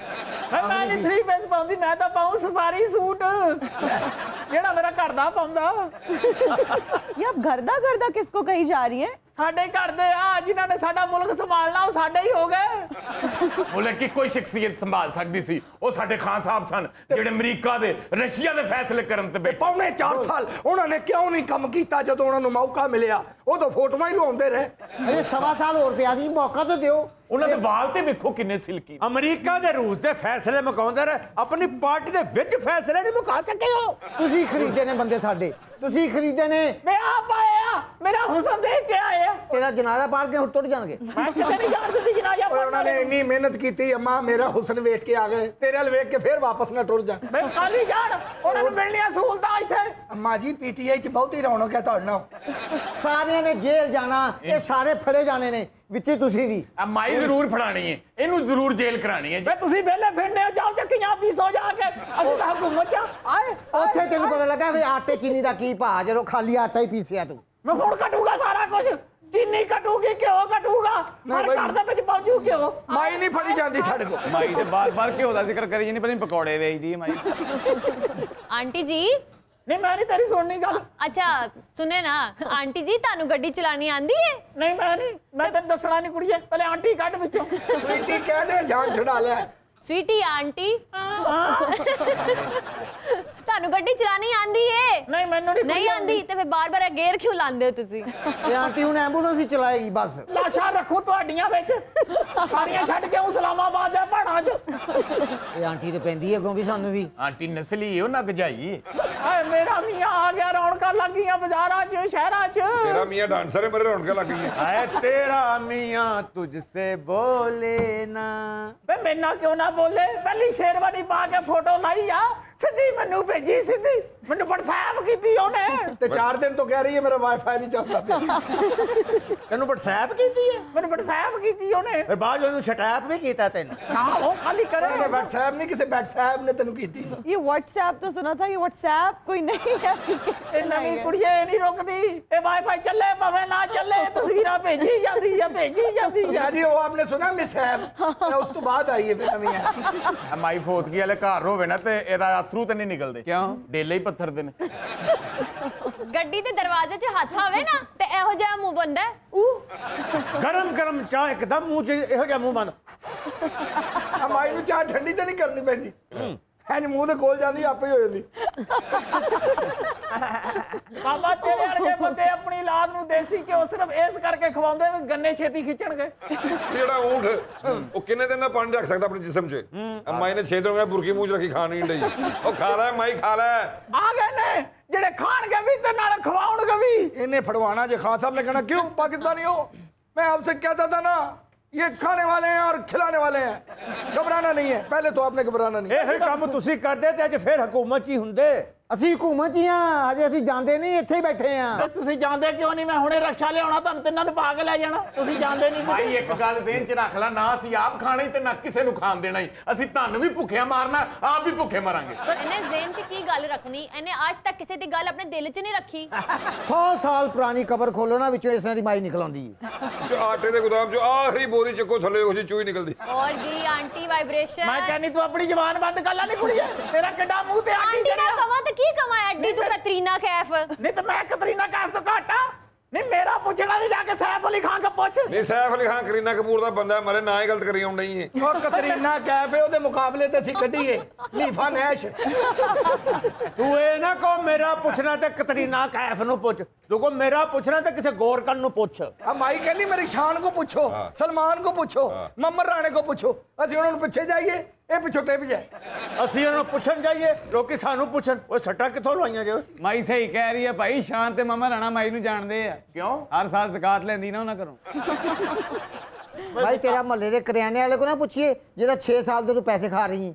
ਮੈਂ ਨਹੀਂ ਥਰੀ ਪੀਸ ਪਾਉਂਦੀ ਮੈਂ ਤਾਂ ਪਾਉਂ ਸਫਾਰੀ ਸੂਟ ਜਿਹੜਾ ਮੇਰਾ ਘਰ ਦਾ ਪਾਉਂਦਾ ये आप गर्दा गर्दा किसको कही जा रही हैं ਸਾਡੇ ਘਰ ਦੇ ਆ ਜਿਨ੍ਹਾਂ ਨੇ ਸਾਡਾ ਮੁਲਕ ਸੰਭਾਲਣਾ ਉਹ ਸਾਡੇ ਹੀ ਹੋ ਗਏ ਮੁਲਕ ਕੀ ਕੋਈ ਸ਼ਖਸੀਅਤ ਸੰਭਾਲ ਸਕਦੀ ਸੀ ਉਹ ਸਾਡੇ ਖਾਨ ਸਾਹਿਬ ਸਨ ਜਿਹੜੇ ਅਮਰੀਕਾ ਦੇ ਰਸ਼ੀਆ ਦੇ ਫੈਸਲੇ ਕਰਨ ਤੇ ਬੈਠੇ ਪੌਣੇ 4 ਸਾਲ ਉਹਨਾਂ ਨੇ ਕਿਉਂ ਨਹੀਂ ਕੰਮ ਕੀਤਾ ਜਦੋਂ ਉਹਨਾਂ ਨੂੰ ਮੌਕਾ ਮਿਲਿਆ ਉਦੋਂ ਫੋਟੋਆਂ ਹੀ ਲਵਾਉਂਦੇ ਰਹੇ ਅਜੇ ਸਵਾ ਸਾਲ ਹੋਰ ਪਿਆ ਸੀ ਮੌਕਾ ਤਾਂ ਦਿਓ ਉਹਨਾਂ ਦੇ ਵਾਲ ਤੇ ਵੇਖੋ ਕਿੰਨੇ ਸਿਲਕੀ ਅਮਰੀਕਾ ਦੇ ਰੂਸ ਦੇ ਫੈਸਲੇ ਮੁਕਾਉਂਦੇ ਰਹੇ ਆਪਣੀ ਪਾਰਟੀ ਦੇ ਵਿੱਚ ਫੈਸਲੇ ਨਹੀਂ ਮੁਕਾ ਸਕੇ ਹੋ ਤੁਸੀਂ ਖਰੀਦੇ ਨੇ ਬੰਦੇ ਸਾਡੇ ਤੁਸੀਂ ਖਰੀਦੇ ਨੇ ਮੈਂ ਆਪ ਆਇਆ ਮੇਰਾ ਹੁਸਨ ਦੇਖ ਕੇ ਆਇਆ ਤੇਰਾ ਜਨਾਜ਼ਾ ਪਾੜ ਕੇ ਹੁਣ ਟੁੱਟ ਜਾਣਗੇ ਮੈਂ ਕਿਤੇ ਨਹੀਂ ਜਾਣ ਦਿੰਦੀ ਜਨਾਜ਼ਾ ਓਏ ਉਹਨਾਂ ਨੇ ਇੰਨੀ ਮਿਹਨਤ ਕੀਤੀ ਅੰਮਾ ਮੇਰਾ ਹੁਸਨ ਵੇਖ ਕੇ ਆ ਗਏ ਤੇਰੇ ਵੱਲ ਵੇਖ ਕੇ ਫੇਰ ਵਾਪਸ ਨਾ ਟੁਰ ਜਾ ਮੈਂ ਖਾਲੀ ਜਾਣ ਉਹਨਾਂ ਨੂੰ ਮਿਲਣੀਆਂ ਸਹੂਲਤਾਂ ਇੱਥੇ ਅੰਮਾ ਜੀ ਪੀਟੀਆਈ ਚ ਬਹੁਤੀ ਰੌਣਕ ਹੈ ਤੁਹਾਡੇ ਨਾਲ ਸਾਰਿਆਂ ਨੇ ਜੇਲ੍ਹ ਜਾਣਾ ਇਹ ਸਾਰੇ ਫੜੇ ਜਾਣੇ ਨੇ ਵਿੱਚੇ ਤੁਸੀਂ ਵੀ ਆ ਮਾਈ ਜ਼ਰੂਰ ਫੜਾਣੀ ਹੈ ਇਹਨੂੰ ਜ਼ਰੂਰ ਜੇਲ੍ਹ ਕਰਾਣੀ ਹੈ ਵੇ ਤੁਸੀਂ ਵਿਹਲੇ ਫਿਰਨੇ ਹੋ ਜਾਓ ਚੱਕੀਆਂ ਪੀਸੋ ਜਾ ਕੇ ਅਸੀਂ ਤਾਂ ਹਕੂਮਤ ਚ ਆਏ ਉੱਥੇ ਤੈਨੂੰ ਪਤਾ ਲੱਗਾ ਵੀ ਆਟੇ ਚੀਨੀ ਦਾ ਕੀ ਭਾਅ ਜਦੋਂ ਖਾਲੀ ਆਟਾ ਹੀ ਪੀਸਿਆ ਤੂੰ ਮੈਂ ਹੁਣ ਕਟੂਗਾ ਸਾਰਾ ਕੁਝ ਚੀਨੀ ਕਟੂਗੀ ਘਿਓ ਕਟੂਗਾ ਹਰ ਬਾਈ। ਘਰ ਦੇ ਵਿੱਚ ਪਹੁੰਚੂ ਘਿਓ ਮਾਈ ਨਹੀਂ ਫੜੀ ਜਾਂਦੀ ਸਾਡੇ ਕੋਲ ਮਾਈ ਤੇ ਬਾਰ ਬਾਰ ਘਿਓ ਦਾ ਜ਼ਿਕਰ ਕਰੀ ਜਾਂਦੀ ਪਤਾ ਨਹੀਂ ਪਕੌੜੇ ਵੇਚਦੀ ਹੈ ਮਾਈ ਆਂਟੀ ਜੀ ਨਹੀਂ ਮੈਂ ਨਹੀਂ ਤੇਰੀ ਸੁਣਨੀ ਗੱਲ ਅੱਛਾ ਸੁਨੇ ਨਾ ਆਂਟੀ ਜੀ ਤੁਹਾਨੂੰ ਗੱਡੀ ਚਲਾਣੀ ਆਂਦੀ ਏ ਨਹੀਂ ਮੈਂ ਨਹੀਂ ਮੈਂ ਤੈਨੂੰ ਦੱਸਣਾ ਨਹੀਂ ਕੁੜੀਏ ਪਹਿਲੇ ਆਂਟੀ ਕੱਢ ਵਿੱਚੋਂ ਬੇਟੀ ਕਹਿ ਦੇ ਜਾਨ ਛੁਡਾ ਲਿਆ ਸਵੀਟੀ ਆਂਟੀ ਹਾਂ। ਤੁਹਾਨੂੰ ਗੱਡੀ ਚਲਾਣੀ ਆਂਦੀ ਏ ਨਹੀਂ ਮੈਨੂੰ ਨਹੀਂ ਨਹੀਂ ਆਂਦੀ ਤੇ ਫਿਰ ਬਾਰ-ਬਾਰ ਗੇਅਰ ਕਿਉਂ ਲਾਉਂਦੇ ਹੋ ਤੁਸੀਂ ਇਹ ਆਂਟੀ ਹੁਣ ਐਂਬੂਲੈਂਸ ਹੀ ਚਲਾਏਗੀ ਬਸ ਲਾਸ਼ਾਂ ਰੱਖੂ ਤੁਹਾਡੀਆਂ ਵਿੱਚ ਸਾਰੀਆਂ ਛੱਡ ਕੇ ਇਸਲਾਮਾਬਾਦ ਦੇ ਪਹਾੜਾਂ 'ਚ ਇਹ ਆਂਟੀ ਤੇ ਪੈਂਦੀ ਹੈ ਕਿਉਂਕਿ ਸਾਨੂੰ ਵੀ ਆਂਟੀ ਨਸਲੀ ਉਹ ਨਗ ਜਾਈ ਹਾਏ ਮੇਰਾ ਮੀਆਂ ਆ ਗਿਆ ਰੌਣਕਾਂ ਲੱਗੀਆਂ ਬਾਜ਼ਾਰਾਂ 'ਚ ਸ਼ਹਿਰਾਂ 'ਚ ਤੇਰਾ ਮੀਆਂ ਡਾਂਸਰ ਹੈ ਮੇਰੇ ਰੌਣਕਾਂ ਲੱਗ ਗਈਆਂ ਆਏ ਤੇਰਾ ਮੀਆਂ ਤੁਝਸੇ ਬੋਲੇ ਨਾ ਵੇ ਮੈਨਾਂ ਕਿਉਂ ਨਾ ਬੋਲੇ ਪਹਿਲੀ ਸ਼ੇਰਵਾਨੀ ਪਾ ਕੇ ਫੋਟੋ ਲਾਈ ਆ ਸਿੱਧੀ ਮੈਨੂੰ ਭੇਜੀ ਸਿੱਧੀ ਮੈਨੂੰ ਵਟਸਐਪ ਕੀਤੀ ਉਹਨੇ ਤੇ ਚਾਰ ਦਿਨ ਤੋਂ ਕਹਿ ਰਹੀ ਹੈ ਮੇਰਾ ਵਾਈਫਾਈ ਨਹੀਂ ਚੱਲਦਾ ਪਿਆ ਤੈਨੂੰ ਵਟਸਐਪ ਕੀਤੀ ਹੈ ਮੈਨੂੰ ਵਟਸਐਪ ਕੀਤੀ ਉਹਨੇ ਫਿਰ ਬਾਅਦ ਉਹਨੂੰ ਸ਼ਟੈਪ ਵੀ ਕੀਤਾ ਤੈਨੂੰ ਹਾਂ ਉਹ ਖਾਲੀ ਕਰੇ ਵਟਸਐਪ ਨਹੀਂ ਕਿਸੇ ਵਟਸਐਪ ਨੇ ਤੈਨੂੰ ਕੀਤੀ ਇਹ ਵਟਸਐਪ ਤੋਂ ਸੁਣਾ ਥਾ ਇਹ ਵਟਸਐਪ ਕੋਈ ਨਹੀਂ ਹੈ ਇਹ ਨਵੀਂ ਕੁੜੀਏ ਨਹੀਂ ਰੁਕਦੀ ਇਹ ਵਾਈਫਾਈ ਚੱਲੇ ਭਵੇਂ ਨਾ ਚੱਲੇ ਤਸਵੀਰਾਂ ਭੇਜੀ ਜਾਂਦੀ ਜਾਂ ਭੇਜੀ ਜਾਂਦੀ ਜਾਂ ਜੀ ਉਹ ਆਪਨੇ ਸੁਣਾ ਮਿਸ ਹੈ ਉਸ ਤੋਂ ਬਾਅਦ ਆਈ ਹੈ ਫਿਰ ਨਵੀਂ ਹੈ ਮਾਈ ਫੋਤ ਕੀ ਵਾਲੇ ਘਰ ਹੋਵੇ ਨਾ ਤੇ ਇਹਦਾ ਅਥਰੂ ਤੇ ਨਹੀਂ ਨਿਕਲਦੇ ਕਿਉਂ ਡੇਲੇ ਹੀ ਪੱਥਰ ਦੇ ਨੇ ਗੱਡੀ ਦੇ ਦਰਵਾਜ਼ੇ 'ਚ ਹੱਥ ਆਵੇ ਨਾ ਤੇ ਇਹੋ ਜਿਹਾ ਮੂੰਹ ਬੰਦਾ ਊ ਗਰਮ ਗਰਮ ਚਾਹ ਇੱਕਦਮ ਮੂੰਹ 'ਚ ਇਹੋ ਜਿਹਾ ਮੂੰਹ ਬੰਦ ਆ ਮਾਈ ਨੂੰ ਚਾਹ ਠੰਡੀ ਤੇ ਨਹੀਂ ਕਰਨੀ ਪੈਂਦੀ ਐਨ ਮੂੰਹ ਦੇ ਕੋਲ ਜਾਂਦੀ ਆਪੇ ਹੀ ਹੋ ਜਾਂਦੀ ਬਾਬਾ ਤੇਰੇ ਵਰਗੇ ਬੰਦੇ ਆਪਣੀ ਔਲਾਦ ਨੂੰ ਦੇਸੀ ਘਿਓ ਸਿਰਫ ਇਸ ਕਰਕੇ ਖਵਾਉਂਦੇ ਵੀ ਗੰਨੇ ਛੇਤੀ ਖਿੱਚਣਗੇ ਜਿਹੜਾ ਊਂਠ ਉਹ ਕਿੰਨੇ ਦਿਨ ਦਾ ਪਾਣੀ ਰੱਖ ਸਕਦਾ ਆਪਣੇ ਜਿਸਮ 'ਚ ਮਾਈ ਨੇ 6 ਦਿਨ ਹੋ ਗਏ ਬੁਰਕੀ ਮੂੰਹ 'ਚ ਰੱਖੀ ਖਾਣ ਨਹੀਂ ਡਈ ਉਹ ਖਾ ਲੈ ਮਾਈ ਖਾ ਲੈ ਆ ਗਏ ਨੇ ਜਿਹੜੇ ਖਾਣਗੇ ਵੀ ਤੇ ਨਾਲ ਖਵਾਉਣਗੇ ਵੀ इन्हें फड़वाना जो खान साहब ने कहना क्यों पाकिस्तानी हो मैं आपसे कहता था ना ये खाने वाले हैं और खिलाने वाले हैं घबराना नहीं है पहले तो आपने घबराना नहीं ਇਹੋ ਹੀ ਕੰਮ ਤੁਸੀਂ ਕਰਦੇ ਤੇ ਅੱਜ ਫਿਰ ਹਕੂਮਤ 'ਚ ਹੀ ਹੁੰਦੇ ਅਸੀਂ ਹਕੂਮਤ 'ਚ ਹੀ ਆ ਹਜੇ ਅਸੀਂ ਜਾਂਦੇ ਨਹੀਂ ਇੱਥੇ ਹੀ ਬੈਠੇ ਆ ਤੇ ਤੁਸੀਂ ਜਾਂਦੇ ਕਿਉਂ ਨਹੀਂ ਮੈਂ ਹੁਣੇ ਰਕਸ਼ਾ ਲਿਆਉਣਾ ਤੁਹਾਨੂੰ ਤਿੰਨਾਂ ਨੂੰ ਪਾ ਕੇ ਲੈ ਜਾਣਾ ਤੁਸੀਂ ਜਾਂਦੇ ਨਹੀਂ ਭਾਈ ਇੱਕ ਗੱਲ ਜ਼ਿਹਨ 'ਚ ਰੱਖ ਲੈ ਨਾ ਅਸੀਂ ਆਪ ਖਾਣੀ ਤੇ ਨਾ ਕਿਸੇ ਨੂੰ ਖਾਣ ਦੇਣਾ ਹੀ ਅਸੀਂ ਤੁਹਾਨੂੰ ਵੀ ਭੁੱਖਿਆ ਮਾਰਨਾ ਆਪ ਵੀ ਭੁੱਖੇ ਮਰਾਂਗੇ ਇਹਨੇ ਜ਼ੇਨ 'ਚ ਕੀ ਗੱਲ ਰੱਖਣੀ ਇਹਨੇ ਅੱਜ ਤੱਕ ਕਿਸੇ ਦੀ ਗੱਲ ਆਪਣੇ ਦਿਲ 'ਚ ਨਹੀਂ ਰੱਖੀ 100 ਸਾਲ ਪੁਰਾਣੀ ਕਬਰ ਖੋਲੋ ਨਾ ਵਿੱਚੋਂ ਇਸ ਤਰ੍ਹਾਂ ਦੀ ਮਾਈ ਨਿਕਲ ਆਉਂਦੀ ਹੈ ਜੋ ਆਟੇ ਦੇ ਗੋਦਾਮ ਚੋਂ ਆਖਰੀ ਬੋਰੀ ਚੱਕੋ ਥੱਲੇ ਉਹ ਜੀ ਚੂਹੀ ਨਿਕਲਦੀ ਔਰ ਜੀ ਆਂਟੀ ਵਾਈਬ੍ਰੇਸ਼ਨ ਮੈਂ ਕਹਿੰਨੀ ਤੂੰ ਆਪਣੀ ਜ਼ੁਬਾਨ ਬੰਦ ਕਰ ਲੈ ਨਹੀਂ ਕੁੜੀਏ ਤੇਰਾ ਕਿੱਡਾ ਮੂੰਹ ਤੇ ਆਂਟੀ ਆਂਟੀ ਨਾ ਚੜਿਆ ਕਵਾਂ ਤੇ ਕੀ ਕਵਾਂ ਐਡੀ ਤੂੰ ਕਤਰੀਨਾ ਕੈਫ ਨਹੀਂ ਤੇ ਮੈਂ ਕਤਰੀਨਾ ਕੈਫ ਤੋਂ ਘੱਟ ਆ ਨਹੀਂ ਮੇਰਾ ਪੁੱਛਣਾ ਨਹੀਂ ਜਾ ਕੇ ਸੈਫ ਅਲੀ ਖਾਨ ਕੋ ਪੁੱਛ ਨਹੀਂ ਸੈਫ ਅਲੀ ਖਾਨ ਕਰੀਨਾ ਕਪੂਰ ਦਾ ਬੰਦਾ ਹੈ, ਮਰੇ ਨਾ ਹੀ ਗਲਤ ਕਰੀ ਆਉਣ ਨਹੀਂ ਹੈ ਉਹ ਕਤਰੀਨਾ ਕੈਫ ਹੈ ਉਹਦੇ ਮੁਕਾਬਲੇ ਤੇ ਅਸੀਂ ਕੱਢੀਏ ਲੀਫਾ ਨੈਸ਼ ਤੂੰ ਇਹ ਨਾ ਕਹੋ ਮੇਰਾ ਪੁੱਛਣਾ ਤੇ ਕਤਰੀਨਾ ਕੈਫ ਨੂੰ ਪੁੱਛ ਤੂੰ ਕਹੋ ਮੇਰਾ ਪੁੱਛਣਾ ਤੇ ਕਿਸੇ ਗੋਰਕਨ ਨੂੰ ਪੁੱਛ ਆ ਮਾਈ ਕਹਿੰਦੀ ਮੇਰੀ ਸ਼ਾਨ ਕੋ ਪੁੱਛੋ ਹਾਂ। ਸਲਮਾਨ ਕੋ ਪੁੱਛੋ ਹਾਂ। ਮਮਰ ਰਾਣੇ ਕੋ ਪੁੱਛੋ ਅਸੀਂ ਉਹਨਾਂ ਨੂੰ ਪਿੱਛੇ ਜਾਈਏ ਇਹ ਪਿੱਛੋਂ ਟਿਪ ਜਾਏ ਅਸੀਂ ਉਹਨਾਂ ਨੂੰ ਪੁੱਛਣ ਜਾਈਏ ਲੋਕੀ ਸਾਨੂੰ ਪੁੱਛਣ ਉਹ ਸੱਟਾਂ ਕਿੱਥੋਂ ਲਵਾਈਆਂ ਜੇ ਮਾਈ ਸਹੀ ਕਹਿ ਰਹੀ ਹੈ ਭਾਈ ਸ਼ਾਨ ਤੇ ਮਮਾ ਰਾਣਾ ਮਾਈ ਨੂੰ ਜਾਣਦੇ ਆ ਕਿਉਂ ਹਰ ਸਾਲ ਜ਼ਕਾਤ ਲੈਂਦੀ ਨਾ ਉਹਨਾਂ ਘਰੋਂ ਭਾਈ ਤੇਰਾ ਮਹੱਲੇ ਦੇ ਕਰਿਆਨੇ ਵਾਲੇ ਕੋ ਨਾ ਪੁੱਛੀਏ ਜਿਹੜਾ 6 ਸਾਲ ਤੋਂ ਤੂੰ ਪੈਸੇ ਖਾ ਰਹੀ ਹੈ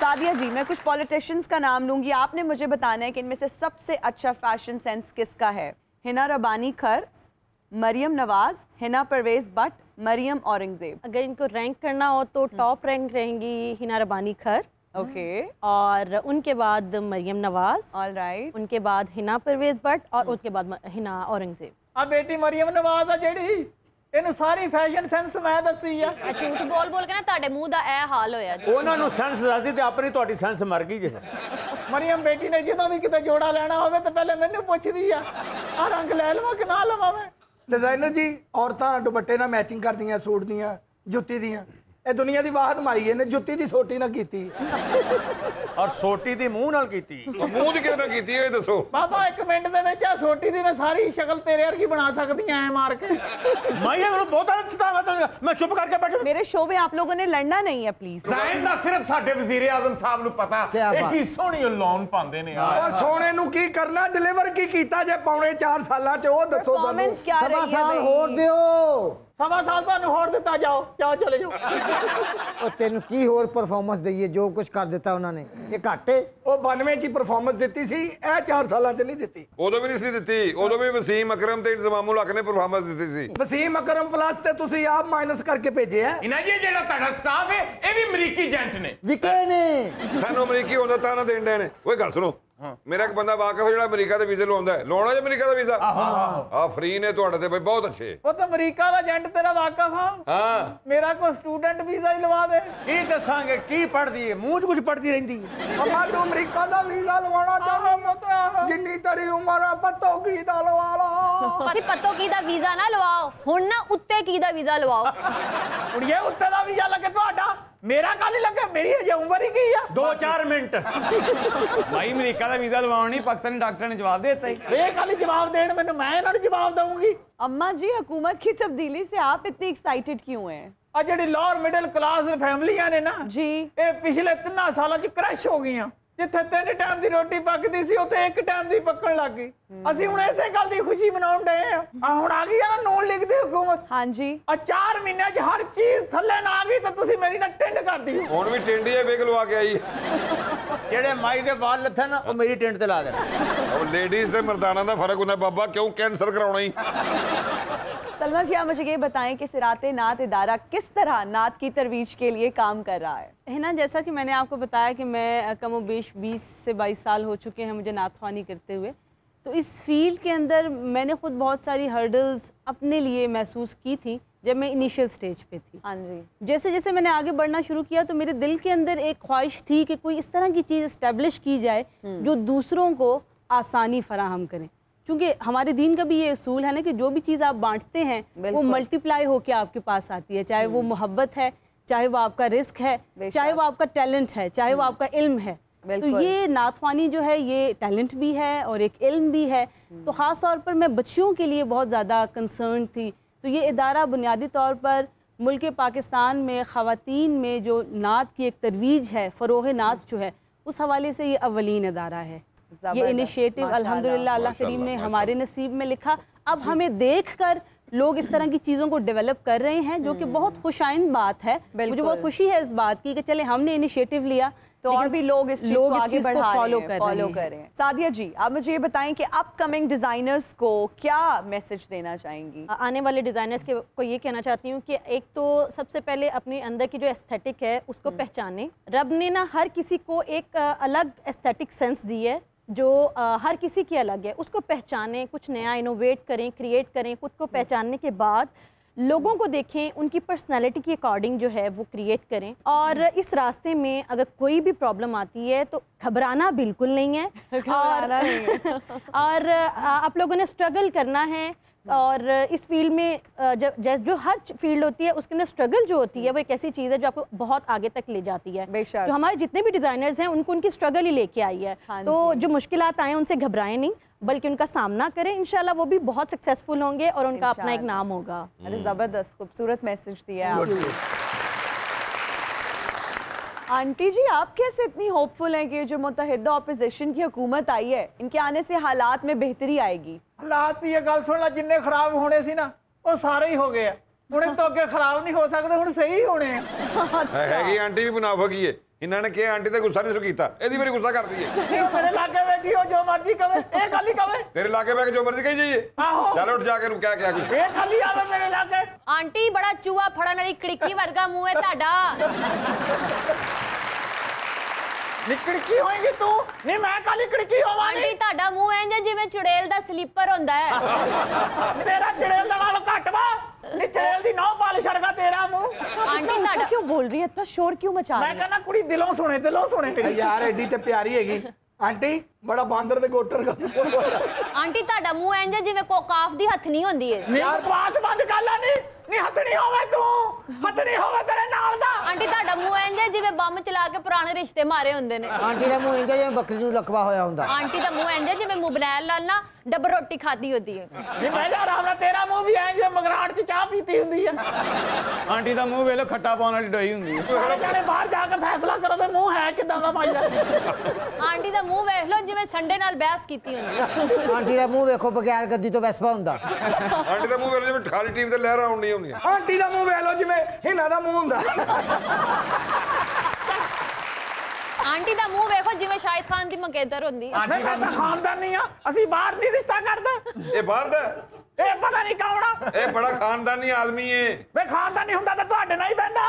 सादिया जी मैं कुछ पॉलिटिशियंस का नाम लूँगी। आपने मुझे बताना है कि इनमें से सबसे अच्छा फ़ैशन सेंस किसका है? हिना रबानी खर मरियम नवाज़ हिना परवेज बट मरियम औरंगज़ेब। अगर इनको रैंक करना हो तो हम्म। टॉप रैंक रहेंगी हिना रबानी खर। ओके। okay. और उनके बाद Maryam Nawaz. All right right. उनके बाद हिना परवेज बट और हम्म। उसके बाद हिना औरंगज़ेब। अब बेटी मरियम नवाज़ है जेडी ਇਹਨੂੰ ਸਾਰੀ ਫੈਸ਼ਨ ਸੈਂਸ ਮੈਂ ਦੱਸੀ ਆ ਇਹ ਝੂਠ ਬੋਲ ਬੋਲ ਕੇ ਨਾ ਤੁਹਾਡੇ ਮੂੰਹ ਦਾ ਇਹ ਹਾਲ ਹੋਇਆ ਜੀ ਉਹਨਾਂ ਨੂੰ ਸੈਂਸ ਦੱਸਦੀ ਤੇ ਆਪਣੀ ਤੁਹਾਡੀ ਸੈਂਸ ਮਰ ਗਈ ਜੇ ਮਰੀਮ ਬੇਟੀ ਨੇ ਜਦੋਂ ਵੀ ਕਿਤੇ ਜੋੜਾ ਲੈਣਾ ਹੋਵੇ ਤਾਂ ਪਹਿਲੇ ਮੈਨੂੰ ਪੁੱਛਦੀ ਆ ਆ ਰੰਗ ਲੈ ਲਵਾਂ ਕਿ ਨਾ ਲਵਾਂ ਮੈਂ ਡਿਜ਼ਾਈਨਰ ਜੀ ਔਰਤਾਂ ਦੁਪੱਟੇ ਨਾਲ ਮੈਚਿੰਗ ਕਰਦੀਆਂ ਸੂਟ ਦੀਆਂ ਜੁੱਤੀ ਦੀਆਂ ਇਹ ਦੁਨੀਆ ਦੀ ਵਾਹਤ ਮਾਈ ਇਹਨੇ ਜੁੱਤੀ ਦੀ ਸੋਟੀ ਨਾਲ ਕੀਤੀ ਔਰ ਸੋਟੀ ਦੀ ਮੂੰਹ ਨਾਲ ਕੀਤੀ ਉਹ ਮੂੰਹ ਦੀ ਕਿਹਦੇ ਨਾਲ ਕੀਤੀ ਹੈ ਇਹ ਦੱਸੋ ਬਾਬਾ ਇੱਕ ਮਿੰਟ ਦੇ ਵਿੱਚ ਆ ਛੋਟੀ ਦੀ ਮੈਂ ਸਾਰੀ ਸ਼ਕਲ ਤੇਰੇ ਵਰਗੀ ਬਣਾ ਸਕਦੀ ਐ ਮਾਰ ਕੇ ਮੈਂ ਇਹ ਮੈਨੂੰ ਬਹੁਤ ਅੱਛਾ ਮੈਂ ਮੈਂ ਚੁੱਪ ਕਰਕੇ ਬੈਠਾ मेरे शो में आप लोगों ने लड़ना नहीं है प्लीज ਜ਼ਾਇਨ ਦਾ ਸਿਰਫ ਸਾਡੇ ਵਜ਼ੀਰ ਆਜ਼ਮ ਸਾਹਿਬ ਨੂੰ ਪਤਾ ਕਿਆ ਬਾਤ। ਐਡੀ ਸੋਹਣੀ ਲੋਨ ਪਾਉਂਦੇ ਨੇ ਯਾਰ ਉਹ ਸੋਨੇ ਨੂੰ ਕੀ ਕਰਨਾ ਡਿਲੀਵਰ ਕੀ ਕੀਤਾ ਜੇ ਪੌਣੇ 4 ਸਾਲਾਂ ਚ ਉਹ ਦੱਸੋ ਸਾਨੂੰ परफॉर्मेंस क्या ਸਵਾ रही है ਸਾਲ भाई? ਹੋਰ ਦਿਓ ਸਵਾ ਸਾਲ ਤੁਹਾਨੂੰ ਹੋਰ ਦਿੱਤਾ ਜਾਓ ਜਾਓ ਚਲੇ ਜਾਓ ਉਹ ਤੈਨੂੰ ਕੀ ਹੋਰ ਪਰਫਾਰਮੈਂਸ ਦਈਏ ਜੋ ਕੁਝ ਕਰ ਦਿੱਤਾ ਉਹਨਾਂ ਨੇ ਇਹ ਘਾਟੇ ਉਹ 92 ਚ ਪਰਫਾਰਮੈਂਸ ਦਿੱਤੀ ਸੀ ਇਹ 4 ਸਾਲਾਂ ਚ ਨਹੀਂ ਦਿੱਤੀ ਉਦੋਂ ਵੀ ਨਹੀਂ ਸੀ ਦਿੱਤੀ ਉਦੋਂ ਵੀ ਵਸੀਮ ਅਕਰਮ ਤੇ ਇੰਤਜ਼ਾਮੁਲ ਹਕ ਨੇ ਪਰਫਾਰਮੈਂਸ ਦਿੱਤੀ ਸੀ ਵਸੀਮ ਅਕਰਮ ਪਲੱਸ ਤੇ ਤੁਸੀਂ ਆਪ ਮਾਈਨਸ ਕਰਕੇ ਭੇਜਿਆ ਇਹਨਾਂ ਜੀ ਇਹ ਜਿਹੜਾ ਤੁਹਾਡਾ ਸਟਾਫ ਹੈ ਇਹ ਵੀ ਅਮਰੀਕੀ ਏਜੰਟ ਨੇ ਵਿਕੇ ਨੇ ਸਾਨੂੰ ਅਮਰੀਕੀ ਹੁੰਦਾ ਤਾਂ ਨਾ ਦੇਣ ਦੇ ਨੇ ਓਏ ਗੱਲ ਸੁਣੋ ਮੇਰਾ ਇੱਕ ਬੰਦਾ ਵਾਕਫ ਹੈ ਜਿਹੜਾ ਅਮਰੀਕਾ ਦੇ ਵੀਜ਼ੇ ਲਵਾਉਂਦਾ ਹੈ ਲਾਉਣਾ ਜੇ ਅਮਰੀਕਾ ਦਾ ਵੀਜ਼ਾ ਆ ਫ੍ਰੀ ਨੇ ਤੁਹਾਡੇ ਤੇ ਬਈ ਬਹੁਤ ਅੱਛੇ ਉਹ ਤਾਂ ਅਮਰੀਕਾ ਦਾ ਏਜੰਟ ਤੇਰਾ ਵਾਕਫ ਆ ਹਾਂ ਮੇਰਾ ਕੋਈ ਸਟੂਡੈਂਟ ਵੀਜ਼ਾ ਹੀ ਲਵਾ ਦੇ ਕੀ ਦੱਸਾਂਗੇ ਕੀ ਪੜਦੀ ਹੈ ਮੂੰਹ 'ਚ ਕੁਝ ਪੜਦੀ ਰਹਿੰਦੀ ਹੈ ਅਮਾ ਤੂੰ ਅਮਰੀਕਾ ਦਾ ਵੀਜ਼ਾ ਲਵਾਉਣਾ ਚਾਹੁੰਦਾ ਜਿੰਨੀ ਤੇਰੀ ਉਮਰ ਆ ਪੱਤੋ ਕੀ ਦਾ ਲਵਾ ਲਾ ਪਤੀ ਪੱਤੋ ਕੀ ਦਾ ਵੀਜ਼ਾ ਨਾ ਲਵਾਓ ਹੁਣ ਨਾ ਉੱਤੇ ਕੀ ਦਾ ਵੀਜ਼ਾ ਲਵਾਓ ਕੁੜੀਏ ਉੱਤੇ ਦਾ ਵੀਜ਼ਾ ਲੱਗੇ ਤੁਹਾਡਾ ਮੇਰਾ ਕੱਲ ਹੀ ਲੱਗੇ ਮੇਰੀ ਅਜੇ ਉਮਰ ਹੀ ਕੀ ਆ 2-4 ਮਿੰਟ ਭਾਈ ਅਮਰੀਕਾ ਦਾ ਵੀਜ਼ਾ ਲਵਾਉਣ ਨਹੀਂ ਪਾਕਿਸਤਾਨੀ ਡਾਕਟਰ ਨੇ ਜਵਾਬ ਦੇ ਦਿੱਤਾ ਹੀ ਇਹ ਕੱਲ ਜਵਾਬ ਦੇਣ ਮੈਨੂੰ ਮੈਂ ਇਹਨਾਂ ਨੂੰ ਜਵਾਬ ਦਊਂਗੀ अम्मा जी हुकूमत की तब्दीली से आप इतनी एक्साइटेड क्यों हैं ਆ ਜਿਹੜੀ ਲੋਅਰ ਮਿਡਲ ਕਲਾਸ ਫੈਮਲੀਆਂ ਨੇ ਨਾ जी ਇਹ ਪਿਛਲੇ ਤਿੰਨਾਂ ਸਾਲਾਂ 'ਚ ਕ੍ਰੈਸ਼ ਹੋ ਗਈਆਂ ਜਿੱਥੇ ਤਿੰਨ ਟਾਈਮ ਦੀ ਰੋਟੀ ਪੱਕਦੀ ਸੀ ਉੱਥੇ ਇੱਕ ਟਾਈਮ ਦੀ ਪੱਕਣ ਲੱਗ ਗਈ ਅਸੀਂ ਹੁਣ ਇਸੇ ਗੱਲ ਦੀ ਖੁਸ਼ੀ ਮਨਾਉਣ ਡਏ ਆ ਆ ਹੁਣ ਆ ਗਈ ਆ ਨਾ ਨੂਨ ਲਿਖਦੀ ਹੁਕੂਮਤ हाँ जी ਆ 4 ਮਹੀਨਿਆਂ 'ਚ ਹਰ ਚੀਜ਼ ਥੱਲੇ ਨਾ ਆ ਗਈ ਤਾਂ ਤੁਸੀਂ ਮੇਰੀ ਨਾ ਟਿੰਡ ਕਰਦੀ ਹੋ ਹੁਣ ਵੀ ਟਿੰਡੀ ਹੈ ਵਿਗ ਲਵਾ ਕੇ ਆਈ ਹੈ। ਜਿਹੜੇ ਮਾਈ ਦੇ ਵਾਲ ਲੱਥੇ ਨਾ ਉਹ ਮੇਰੀ ਟੈਂਟ ਤੇ ਲਾ ਦੇਣਾ ਉਹ ਲੇਡੀਜ਼ ਤੇ ਮਰਦਾਨਾ ਦਾ ਫਰਕ ਹੁੰਦਾ ਬਾਬਾ ਕਿਉਂ ਕੈਂਸਰ ਕਰਾਉਣਾ ਹੀ सलमा जी आप मुझे ये बताएं कि सिराते नात इदारा किस तरह नात की तरवीज के लिए काम कर रहा है है ना जैसा कि मैंने आपको बताया कि मैं कम बेश 20 से 22 साल हो चुके हैं मुझे नाथवानी करते हुए तो इस फ़ील्ड के अंदर मैंने खुद बहुत सारी हर्डल्स अपने लिए महसूस की थी जब मैं इनिशियल स्टेज पे थी। हाँ जी। जैसे जैसे मैंने आगे बढ़ना शुरू किया तो मेरे दिल के अंदर एक ख्वाहिश थी कि कोई इस तरह की चीज़ इस्टेब्लिश की जाए जो दूसरों को आसानी फराहम करें। क्योंकि हमारे दीन का भी ये असूल है ना कि जो भी चीज़ आप बांटते हैं वो मल्टीप्लाई होकर आपके पास आती है। चाहे वो मोहब्बत है चाहे वो आपका रिस्क है चाहे वो आपका टैलेंट है चाहे वो आपका इल्म है। तो ये नाथवानी जो है ये टैलेंट भी है और एक इल्म भी है। तो ख़ास तौर पर मैं बच्चियों के लिए बहुत ज़्यादा कंसर्न थी। तो ये इदारा बुनियादी तौर पर मुल्क पाकिस्तान में ख़वातीन में जो नात की एक तरवीज है फ़रोह नात जो है उस हवाले से ये अवलीन इदारा है। ये इनिशिएटिव अल्हम्दुलिल्लाह अल्लाह करीम ने हमारे नसीब में लिखा। अब हमें देख कर लोग इस तरह की चीज़ों को डेवलप कर रहे हैं जो कि बहुत खुशाइंद बात है। मुझे बहुत खुशी है इस बात की कि चले हमने इनिशिएटिव लिया तो और भी लोग इस लोग आगे बढ़ा हैं, कर रहे कर हैं। रहे हैं। सादिया जी आप मुझे ये बताएँ कि अपकमिंग डिजाइनर्स को क्या मैसेज देना चाहेंगी? आने वाले डिज़ाइनर्स के को ये कहना चाहती हूँ कि एक तो सबसे पहले अपने अंदर की जो एस्थेटिक है उसको पहचाने। रब ने ना हर किसी को एक अलग एस्थेटिक सेंस दी है जो अ, हर किसी की अलग है। उसको पहचानें कुछ नया इनोवेट करें क्रिएट करें खुद को पहचानने के बाद लोगों को देखें उनकी पर्सनैलिटी के अकॉर्डिंग जो है वो क्रिएट करें। और इस रास्ते में अगर कोई भी प्रॉब्लम आती है तो घबराना बिल्कुल नहीं है। घबराना नहीं और आप लोगों ने स्ट्रगल करना है। और इस फ़ील्ड में जब जै- जो हर फ़ील्ड होती है उसके अंदर स्ट्रगल जो होती है वो एक ऐसी चीज़ है जो आपको बहुत आगे तक ले जाती है। जो हमारे जितने भी डिज़ाइनर्स हैं उनको उनकी स्ट्रगल ही लेके आई है। हाँ तो जो। मुश्किल आए उनसे घबराएँ नहीं। बल्कि उनका सामना करें इनशाला वो भी बहुत सक्सेसफुल होंगे और उनका अपना एक नाम होगा। अरे हम्म। ज़बरदस्त खूबसूरत मैसेज दिया है आंटी जी आप कैसे इतनी होपफुल हैं कि जो मुतहदा अपोजिशन की हुकूमत आई है इनके आने से हालात में बेहतरी आएगी? हालात की गल सुन ला जिन्हें खराब होने से ना वो सारे ही हो गए उन्हें तो अगर खराब नहीं हो सकते हूँ सही होने हैं। अच्छा। आंटी भी मुनाफा की है। ਆਂਟੀ ਵੀ ਮੁਨਾਫਕ ਹੀ ਹੈ ਇਹਨਾਂ ਨੇ ਕਿਹਾ ਆਂਟੀ ਤੇ ਗੁੱਸਾ ਨਹੀਂ ਸ਼ੁਰੂ ਕੀਤਾ ਇਹਦੀ ਮੇਰੀ ਗੁੱਸਾ ਕਰਦੀ ਹੈ ਇਹ ਮੇਰੇ ਲਾਗੇ ਬੈਠੀ ਹੋ ਜੋ ਮਰਜ਼ੀ ਕਵੇ ਇਹ ਗੱਲ ਹੀ ਕਵੇ ਤੇਰੇ ਲਾਗੇ ਬੈ ਕੇ ਜੋ ਮਰਜ਼ੀ ਕਹੀ ਜਾਈਏ ਆਹੋ ਚੱਲ ਉੱਠ ਜਾ ਕੇ ਨੂੰ ਕਿਆ ਕਿਹਾ ਕੁਛ ਇਹ ਗੱਲ ਹੀ ਆਵੇ ਮੇਰੇ ਲਾਗੇ ਆਂਟੀ ਬੜਾ ਚੂਹਾ ਫੜਨ ਵਾਲੀ ਕੜਕੀ ਵਰਗਾ ਮੂੰਹ ਹੈ ਤੁਹਾਡਾ ਨਿਕੜਕੀ ਹੋਏਗੀ ਤੂੰ ਨਹੀਂ ਮੈਂ ਕਾਲੀ ਕੜਕੀ ਹੋਵਾਂਗੀ ਆਂਟੀ ਤੁਹਾਡਾ ਮੂੰਹ ਇੰਜ ਹੈ ਜਿਵੇਂ ਚੁੜੇਲ ਦਾ ਸਲੀਪਰ ਹੁੰਦਾ ਹੈ ਤੇਰਾ ਚੜੇਲ ਦਾ ਨਾਲੋਂ ਘੱਟ ਵਾ ਨੀ ਚੜੇਲ ਦੀ ਨੌ ਪਾਲਿਸ਼ ਵਰਗਾ ਤੇਰਾ ਮੂੰਹ ਆਂਟੀ ਤੁਹਾਡਾ ਕਿਉਂ ਬੋਲ ਰਹੀ ਹੈ ਇਤਨਾ ਸ਼ੋਰ ਕਿਉਂ ਮਚਾ ਰਹੀ ਮੈਂ ਕਹਿੰਦਾ ਕੁੜੀ ਦਿਲੋਂ ਸੁਣੇ ਦਿਲੋਂ ਸੁਣੇ ਯਾਰ ਐਡੀ ਤੇ ਪਿਆਰੀ ਹੈਗੀ ਆਂਟੀ ਬੜਾ ਬਾਂਦਰ ਤੇ ਗੋਟਰ ਦਾ ਆਂਟੀ ਤੁਹਾਡਾ ਮੂੰਹ ਇੰਜ ਜਿਵੇਂ ਕੋਕਾਫ ਦੀ ਹੱਥ ਨਹੀਂ ਹੁੰਦੀ ਹੈ ਯਾਰ ਬਾਸ ਬੰਦ ਕਰ ਲੈ ਨੀ ਨਹੀਂ ਹੱਥਣੀ ਹੋਵੇ ਤੂੰ ਹੱਥਣੀ ਹੋਵੇ ਤੇਰੇ ਨਾਲ ਦਾ ਆਂਟੀ ਤੁਹਾਡਾ ਮੂੰਹ ਇੰਜ ਹੈ ਜਿਵੇਂ ਬੰਮ ਚਲਾ ਕੇ ਪੁਰਾਣੇ ਰਿਸ਼ਤੇ ਮਾਰੇ ਹੁੰਦੇ ਨੇ ਆਂਟੀ ਦਾ ਮੂੰਹ ਇੰਜ ਜਿਵੇਂ ਬੱਕਰੀ ਨੂੰ ਲਕਵਾ ਹੋਇਆ ਹੁੰਦਾ ਆਂਟੀ ਦਾ ਮੂੰਹ ਇੰਜ ਹੈ ਜਿਵੇਂ ਮੁਬਲੈਲ ਨਾਲ ਨਾ ਡੱਬਰ ਰੋਟੀ ਖਾਦੀ ਹੁੰਦੀ ਹੈ ਨਹੀਂ ਮੈਂ ਜਾ ਆਰਾਮ ਨਾਲ ਤੇਰਾ ਮੂੰਹ ਵੀ ਐਂ ਜਿਵੇਂ ਮਗਰਾਟ 'ਚ ਚਾਹ ਪੀਤੀ ਹੁੰਦੀ ਆ ਆਂਟੀ ਦਾ ਮੂੰਹ ਵੇਖ ਲਓ ਖੱਟਾ ਪਾਉਣ ਵਾਲੀ ਡੋਈ ਹੁੰਦੀ ਹੈ ਸਾਰੇ ਜਾਣੇ ਬਾਹਰ ਜਾ ਕੇ ਫੈਸਲਾ ਕਰੋ ਵੀ ਮੂੰਹ ਹੈ ਕਿਦਾਂ ਦਾ ਭਾਈ ਦਾ ਆਂਟੀ ਦਾ ਮੂੰਹ ਵੇਖ ਲਓ ਜਿਵੇਂ ਸੰਡੇ ਨਾਲ ਬਹਿਸ ਕੀਤੀ ਹੁੰਦੀ ਹੈ ਆਂਟੀ ਦਾ ਮੂੰਹ ਵੇਖੋ ਬਗੈਰ ਗੱਦੀ ਤੋਂ ਵੈਸਪਾ ਹੁੰਦਾ ਆਂਟੀ ਦਾ ਮੂੰਹ ਵੇਲੇ ਜਿਵੇਂ ਖਾਲੀ ਟੀਮ ਤੇ ਲਹਿਰਾਂ ਆਉਂਦੀਆਂ ਹੁੰਦੀਆਂ ਆਂਟੀ ਦਾ ਮੂੰਹ ਵੇਖ ਲਓ ਜਿਵੇਂ ਹਿਨਾ ਦਾ ਮੂੰਹ ਹੁੰਦਾ ਆਂਟੀ ਦਾ ਮੂੰਹ ਵੇਖੋ ਜਿਵੇਂ ਸ਼ਾਹਿਦ ਖਾਨ ਦੀ ਮੰਗੇਦਰ ਹੁੰਦੀ ਹੈ ਮੈਂ ਤਾਂ ਖਾਨਦਾਨੀ ਆ ਅਸੀਂ ਬਾਹਰ ਨਹੀਂ ਰਿਸ਼ਤਾ ਕਰਦੇ ਇਹ ਬਾਹਰ ਦਾ ਇਹ ਪਤਾ ਨਹੀਂ ਕੌਣ ਆ ਇਹ ਬੜਾ ਖਾਨਦਾਨੀ ਆਦਮੀ ਏ ਵੇ ਖਾਨਦਾਨੀ ਹੁੰਦਾ ਤਾਂ ਤੁਹਾਡੇ ਨਾਲ ਹੀ ਬਹਿੰਦਾ